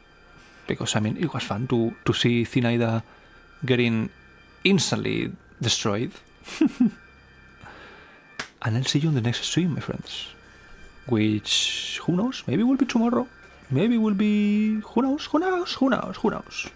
Because i mean it was fun to to see Zinaida getting instantly destroyed. *laughs* And i'll see you on the next stream my friends. Which who knows? Maybe will be tomorrow. Maybe will be who knows? Who knows? Who knows? Who knows